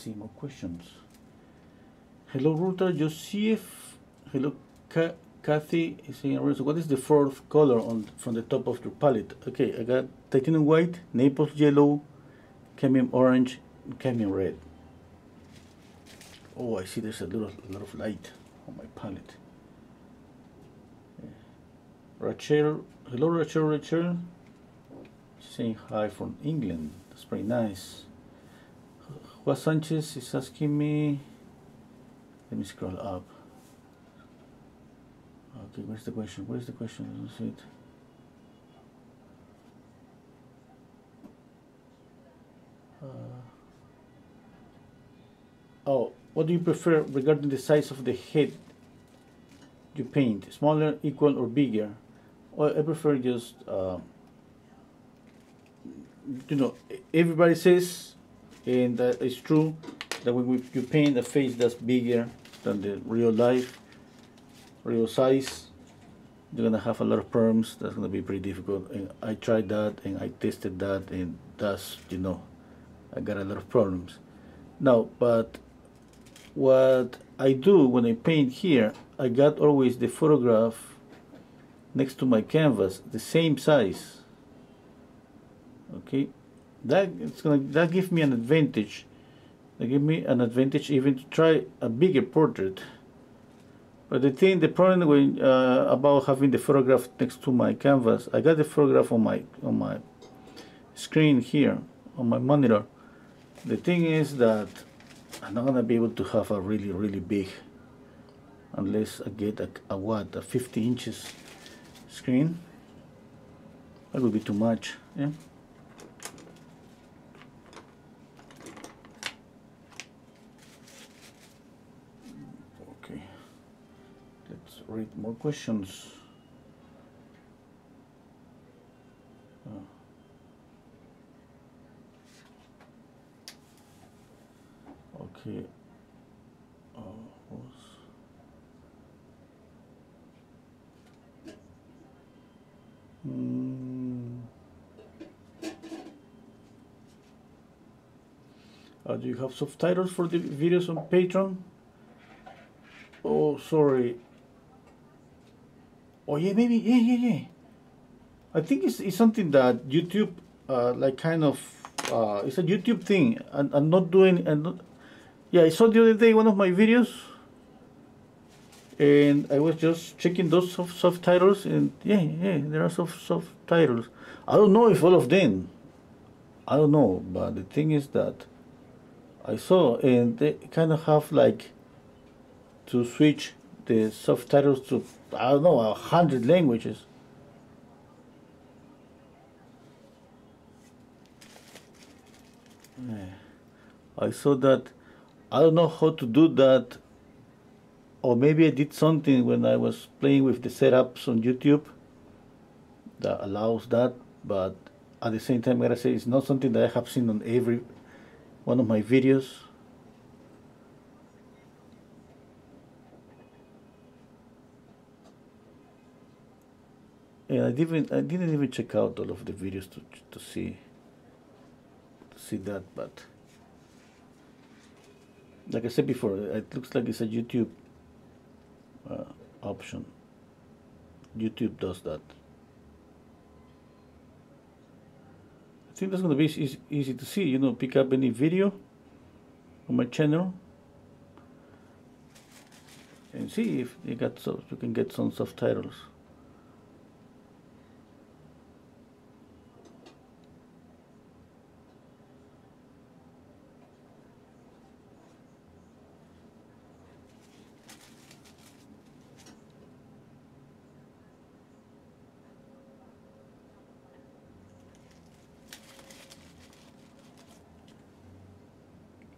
see more questions. Hello, Ruta Joseph. Hello, Ka Kathy what is the fourth color on from the top of your palette? Okay, I got titanium white, Naples yellow, cadmium orange, cadmium red. Oh, I see there's a little a lot of light on my palette. Rachel, hello Rachel, Rachel. Saying hi from England. That's pretty nice. Juan Sanchez is asking me, let me scroll up. Okay, where's the question? Where's the question? I don't see it. Uh, oh, what do you prefer regarding the size of the head you paint? Smaller, equal, or bigger? Well, I prefer just, uh, you know, everybody says and uh, that is true that when you paint a face that's bigger than the real life real size you're gonna have a lot of perms that's gonna be pretty difficult. And I tried that and I tested that and that's you know I got a lot of problems. Now but what I do when I paint here I got always the photograph next to my canvas the same size. Okay that it's gonna that give me an advantage. That give me an advantage even to try a bigger portrait. But the thing the problem uh, about having the photograph next to my canvas I got the photograph on my on my screen here on my monitor. The thing is that I'm not gonna be able to have a really really big unless I get a, a what a 50 inches screen. That would be too much yeah read more questions. Uh, okay. Uh, mm. Uh, do you have subtitles for the videos on Patreon? Oh, sorry. Oh yeah, maybe yeah, yeah, yeah. I think it's, it's something that YouTube, uh, like kind of, uh, it's a YouTube thing. and I'm not doing, and yeah, I saw the other day one of my videos, and I was just checking those soft subtitles, and yeah, yeah, there are soft subtitles. I don't know if all of them, I don't know, but the thing is that I saw and they kind of have like to switch the subtitles to I don't know a hundred languages. I saw that I don't know how to do that or maybe I did something when I was playing with the setups on YouTube that allows that but at the same time I gotta say it's not something that I have seen on every one of my videos and I didn't I didn't even check out all of the videos to to see to see that but like I said before it looks like it's a YouTube uh, option. YouTube does that. I think that's going to be easy, easy to see you know pick up any video on my channel and see if you got so you can get some subtitles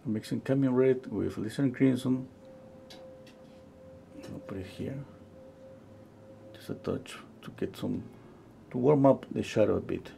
I'm mixing cadmium red with Alizarin crimson. I'll put it here. Just a touch to get some, to warm up the shadow a bit.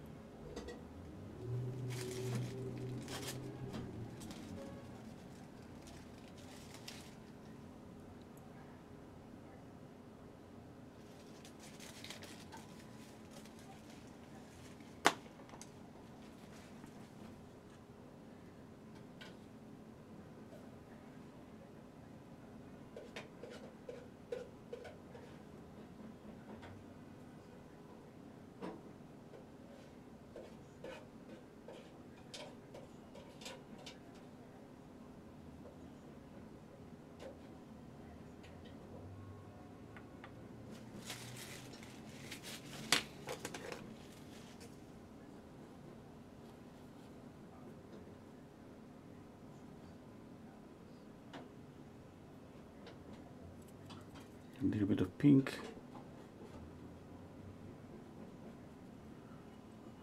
a little bit of pink.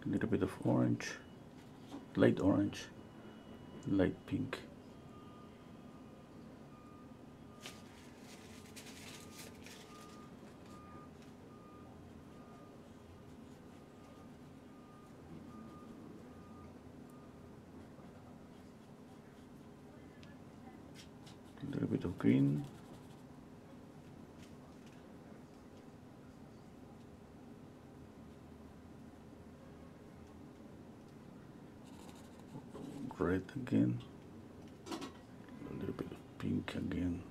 A little bit of orange. Light orange. Light pink a little bit of green red again. A little bit of pink again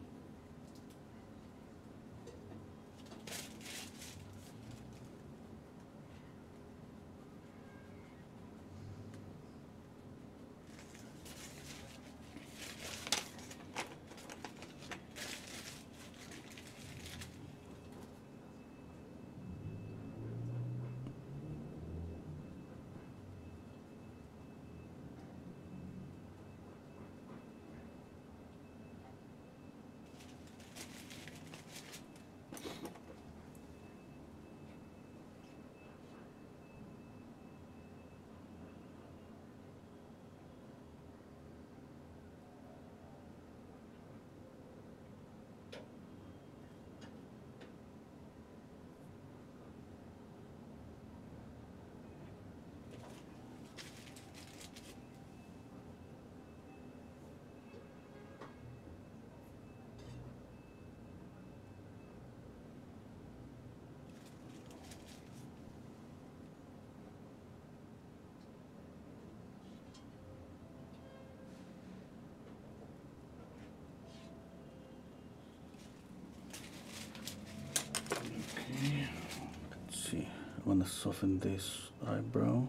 Let's see. I want to soften this eyebrow.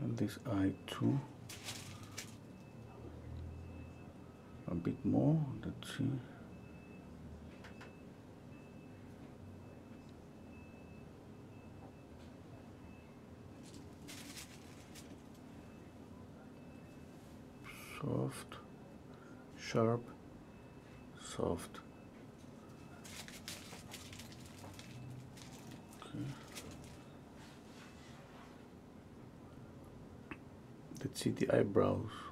And this eye too. A bit more. Let's see. Soft sharp soft okay. let's see the eyebrows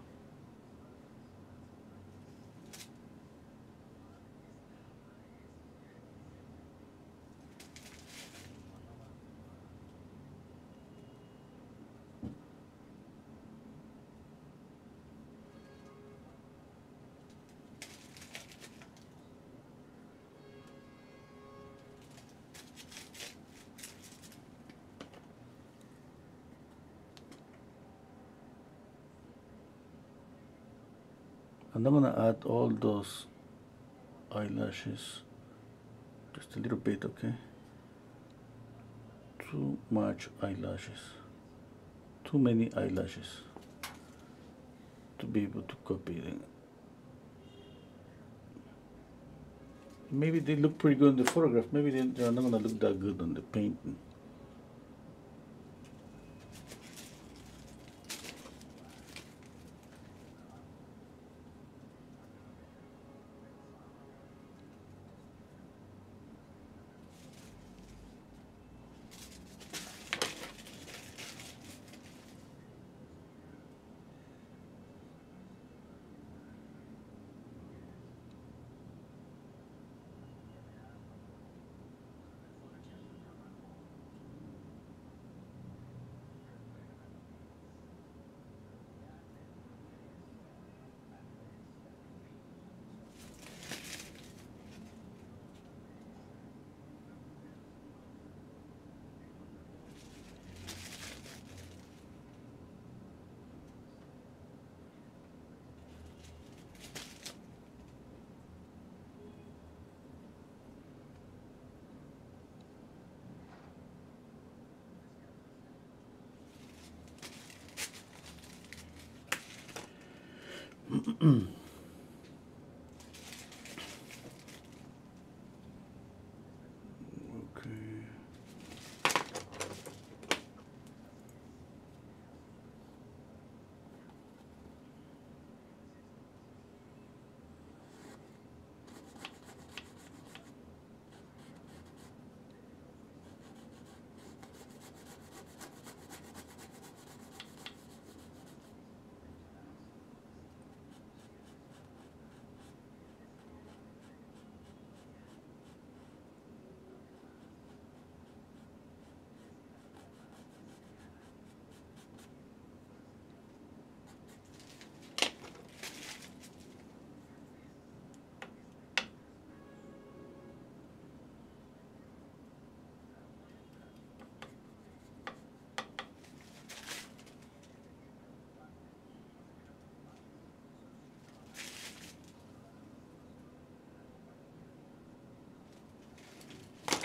and I'm gonna add all those eyelashes. Just a little bit okay? Too much eyelashes. Too many eyelashes to be able to copy them. Maybe they look pretty good in the photograph. Maybe they're not gonna look that good on the painting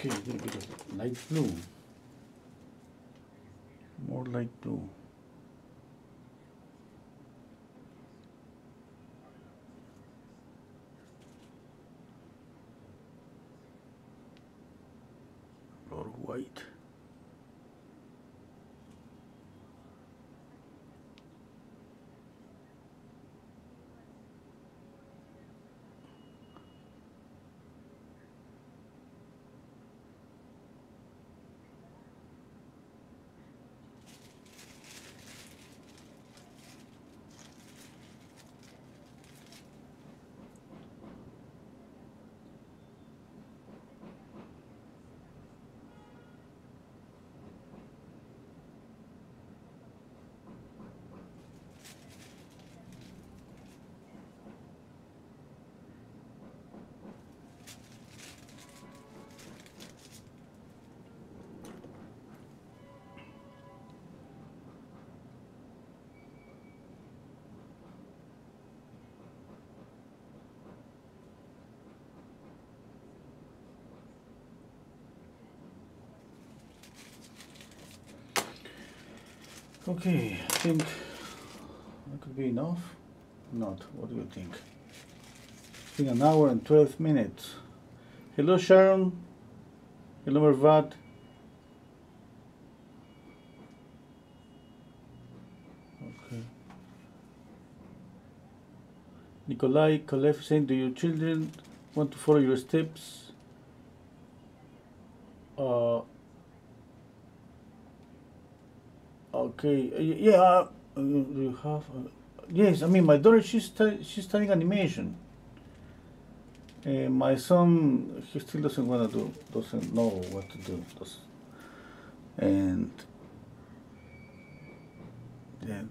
Okay, a little bit of light blue. More light blue. Or white. Okay, I think that could be enough. Not. What do you think? Been an hour and 12 minutes. Hello, Sharon. Hello, Mervat. Okay. Nikolai Kalev saying, do your children want to follow your steps? Uh, okay, uh, yeah, uh, you have, uh, yes, I mean, my daughter, she's, she's studying animation. Uh, my son, he still doesn't want to do, doesn't know what to do. Does, and, yeah,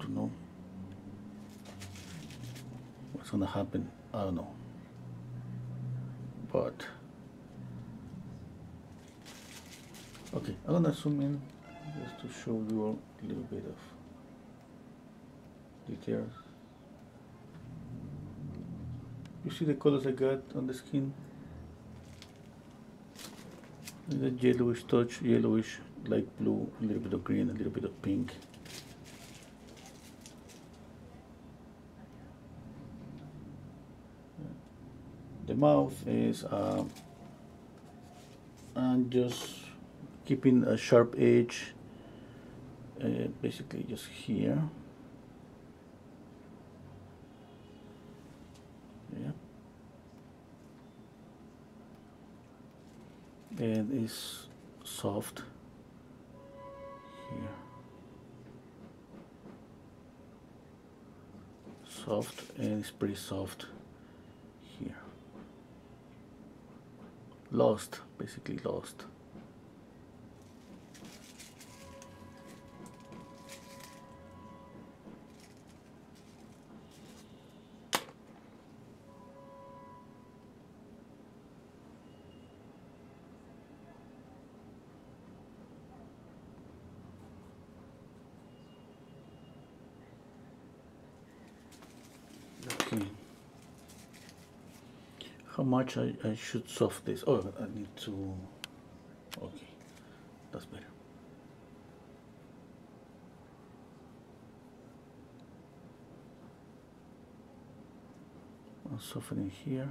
to know what's gonna happen, I don't know. But, okay, I'm gonna zoom in just to show you a little bit of details. You see the colors I got on the skin? The yellowish touch, yellowish, light blue, a little bit of green, a little bit of pink. The mouth is uh, and just keeping a sharp edge uh, basically just here. Yeah. And it's soft. Here. Soft and it's pretty soft. Here. Lost basically lost much I, I should soft this. Oh I need to okay that's better. I'm softening here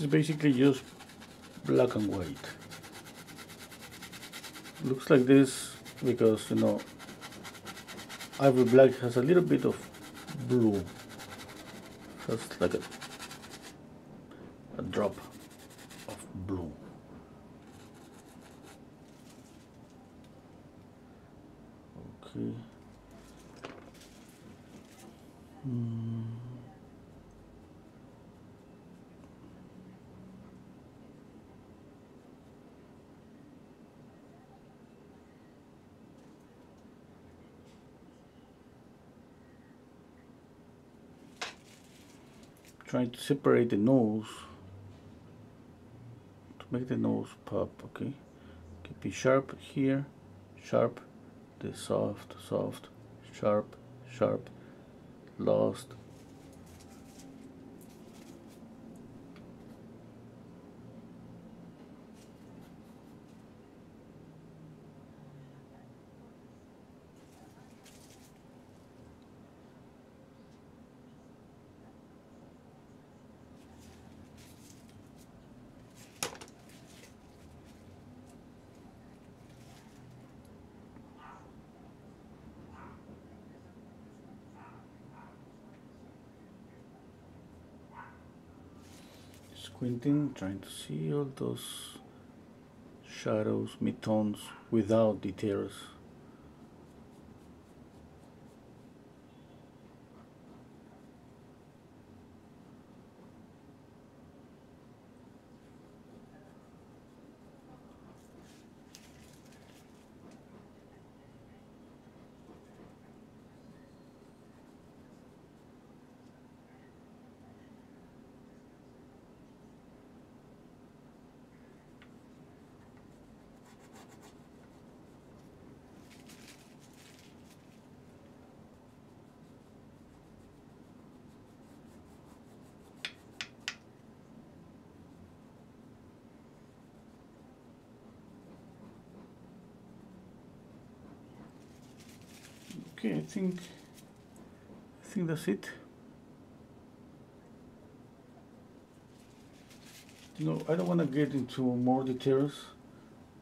is basically just black and white. Looks like this because, you know, Ivory Black has a little bit of blue. Just like a drop of blue. Okay. Hmm. Trying to separate the nose. To make the nose pop okay? Keep it sharp here sharp the soft soft sharp sharp lost squinting, trying to see all those shadows, midtones without details. Okay, I think I think that's it. You know, I don't want to get into more details.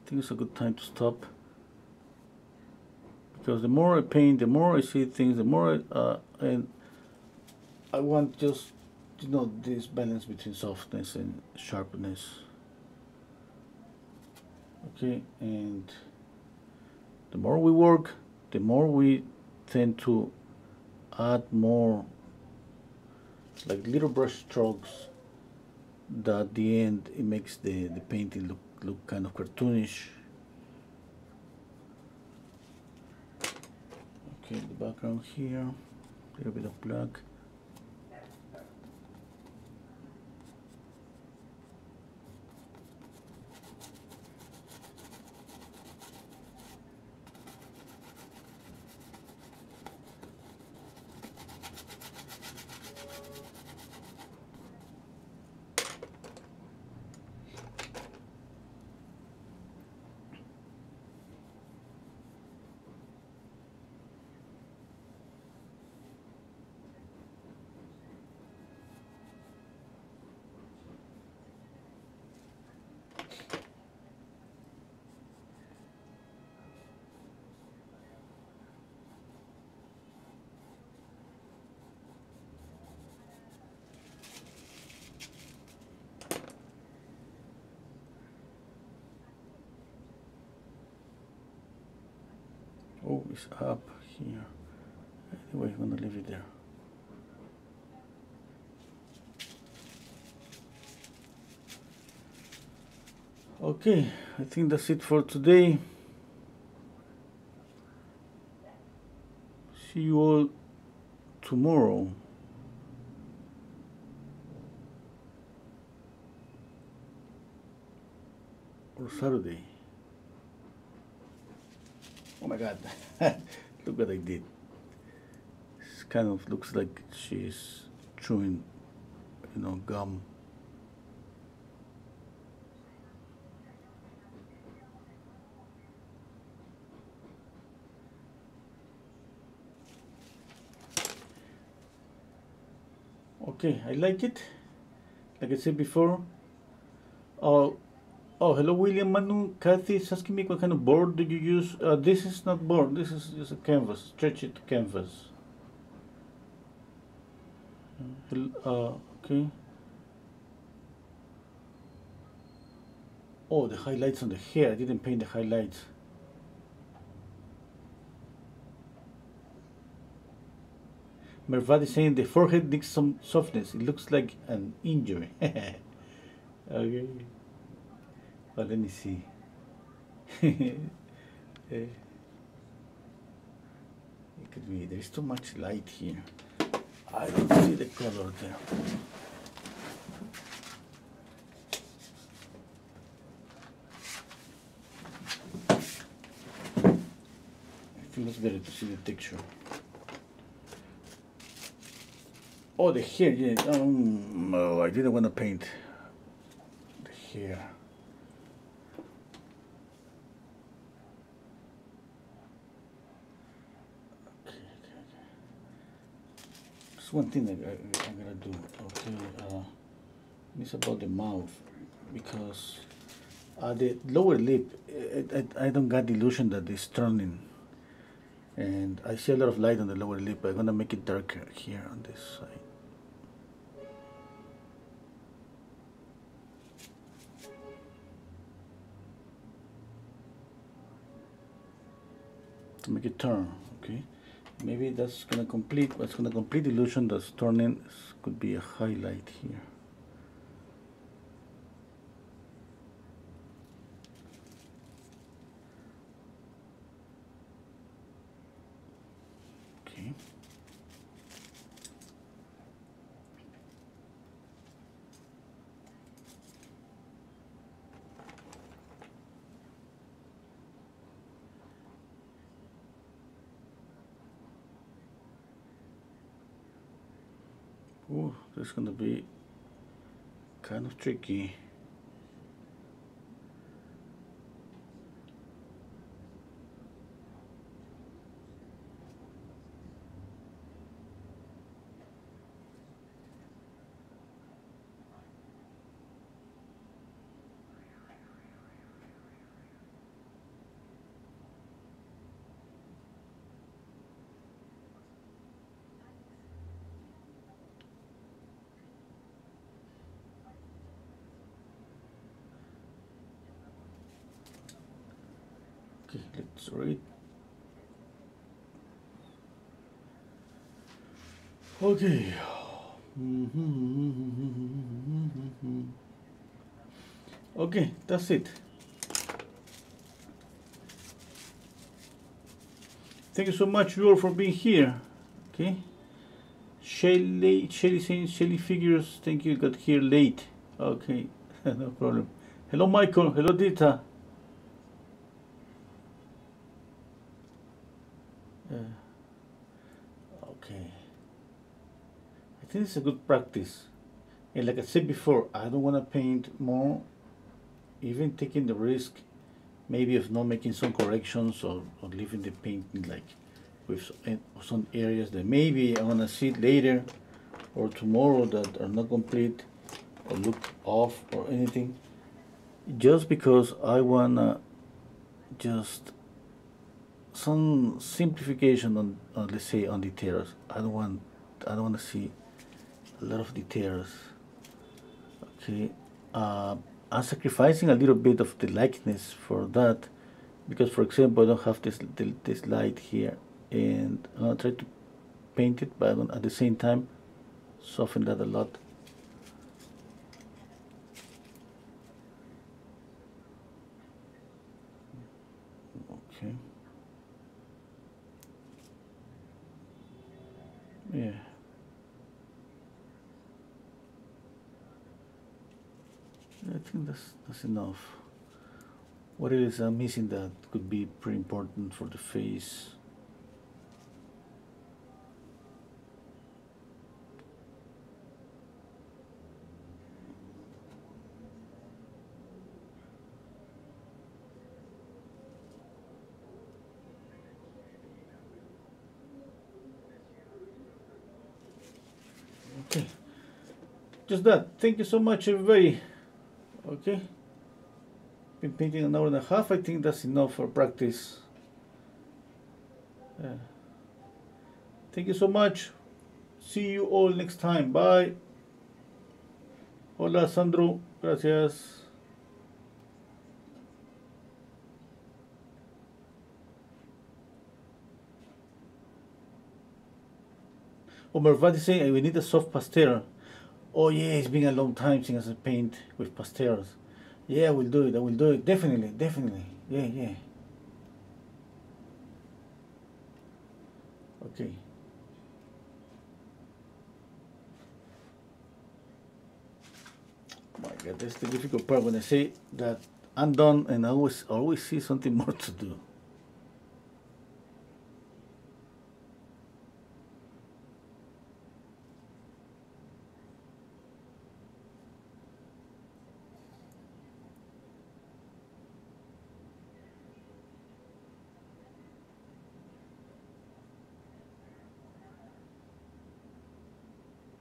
I think it's a good time to stop because the more I paint, the more I see things, the more I, uh, and I want just you know this balance between softness and sharpness. Okay, and the more we work, the more we tend to add more like little brush strokes that at the end it makes the, the painting look, look kind of cartoonish. Okay, the background here, a little bit of black. It's up here. Anyway, I'm gonna leave it there. Okay, I think that's it for today. See you all tomorrow. Or Saturday. My god, look what I did. This kind of looks like she's chewing, you know, gum. Okay, I like it. Like I said before. Oh, oh, hello, William Manu. Kathy is asking me what kind of board do you use? Uh, this is not board. This is just a canvas. Stretch it canvas. Uh, okay. Oh, the highlights on the hair. I didn't paint the highlights. Mervat is saying the forehead needs some softness. It looks like an injury. okay. Well, let me see. it could be, there's too much light here. I don't see the color there. It's better to see the texture. Oh, the hair, yeah. Um, no, I didn't want to paint the hair. It's one thing that I, am gonna do. Okay, uh, it's about the mouth because uh, the lower lip. I, I don't got the illusion that it's turning, and I see a lot of light on the lower lip. I'm gonna make it darker here on this side. to make it turn okay maybe that's gonna complete what's gonna complete the illusion that's turning could be a highlight here okay This is gonna be kind of tricky. Okay, let's. Okay. Okay, that's it. Thank you so much, you all, for being here. Okay. Shelly, Shelly saying Shelly figures. Thank you. Got here late. Okay, no problem. Hello, Michael. Hello, Dita. Uh, okay. I think it's a good practice. And like I said before, I don't want to paint more, even taking the risk maybe of not making some corrections or, or leaving the painting like with some, areas that maybe I want to see later or tomorrow that are not complete or look off or anything. Just because I want to just some simplification on, on let's say on the details. I don't want I don't want to see a lot of details. Okay, uh, I'm sacrificing a little bit of the likeness for that because, for example, I don't have this this light here, and I'm gonna try to paint it, but at the same time soften that a lot. Okay. Yeah. I think that's that's enough. What else I'm missing that could be pretty important for the face? Okay. Just that. Thank you so much, everybody. Okay. Been painting an hour and a half. I think that's enough for practice. Yeah. Thank you so much. See you all next time. Bye. Hola, Sandro. Gracias. Omar Vadi saying we need a soft pastel. Oh yeah, it's been a long time since I paint with pastels. Yeah, I will do it. I will do it. Definitely, definitely. Yeah, yeah. Okay. Oh my God, that's the difficult part when I say that I'm done and I always always see something more to do.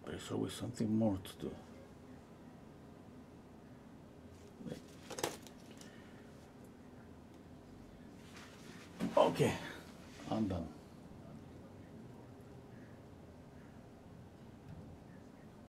There's always something more to do. Okay, I'm done.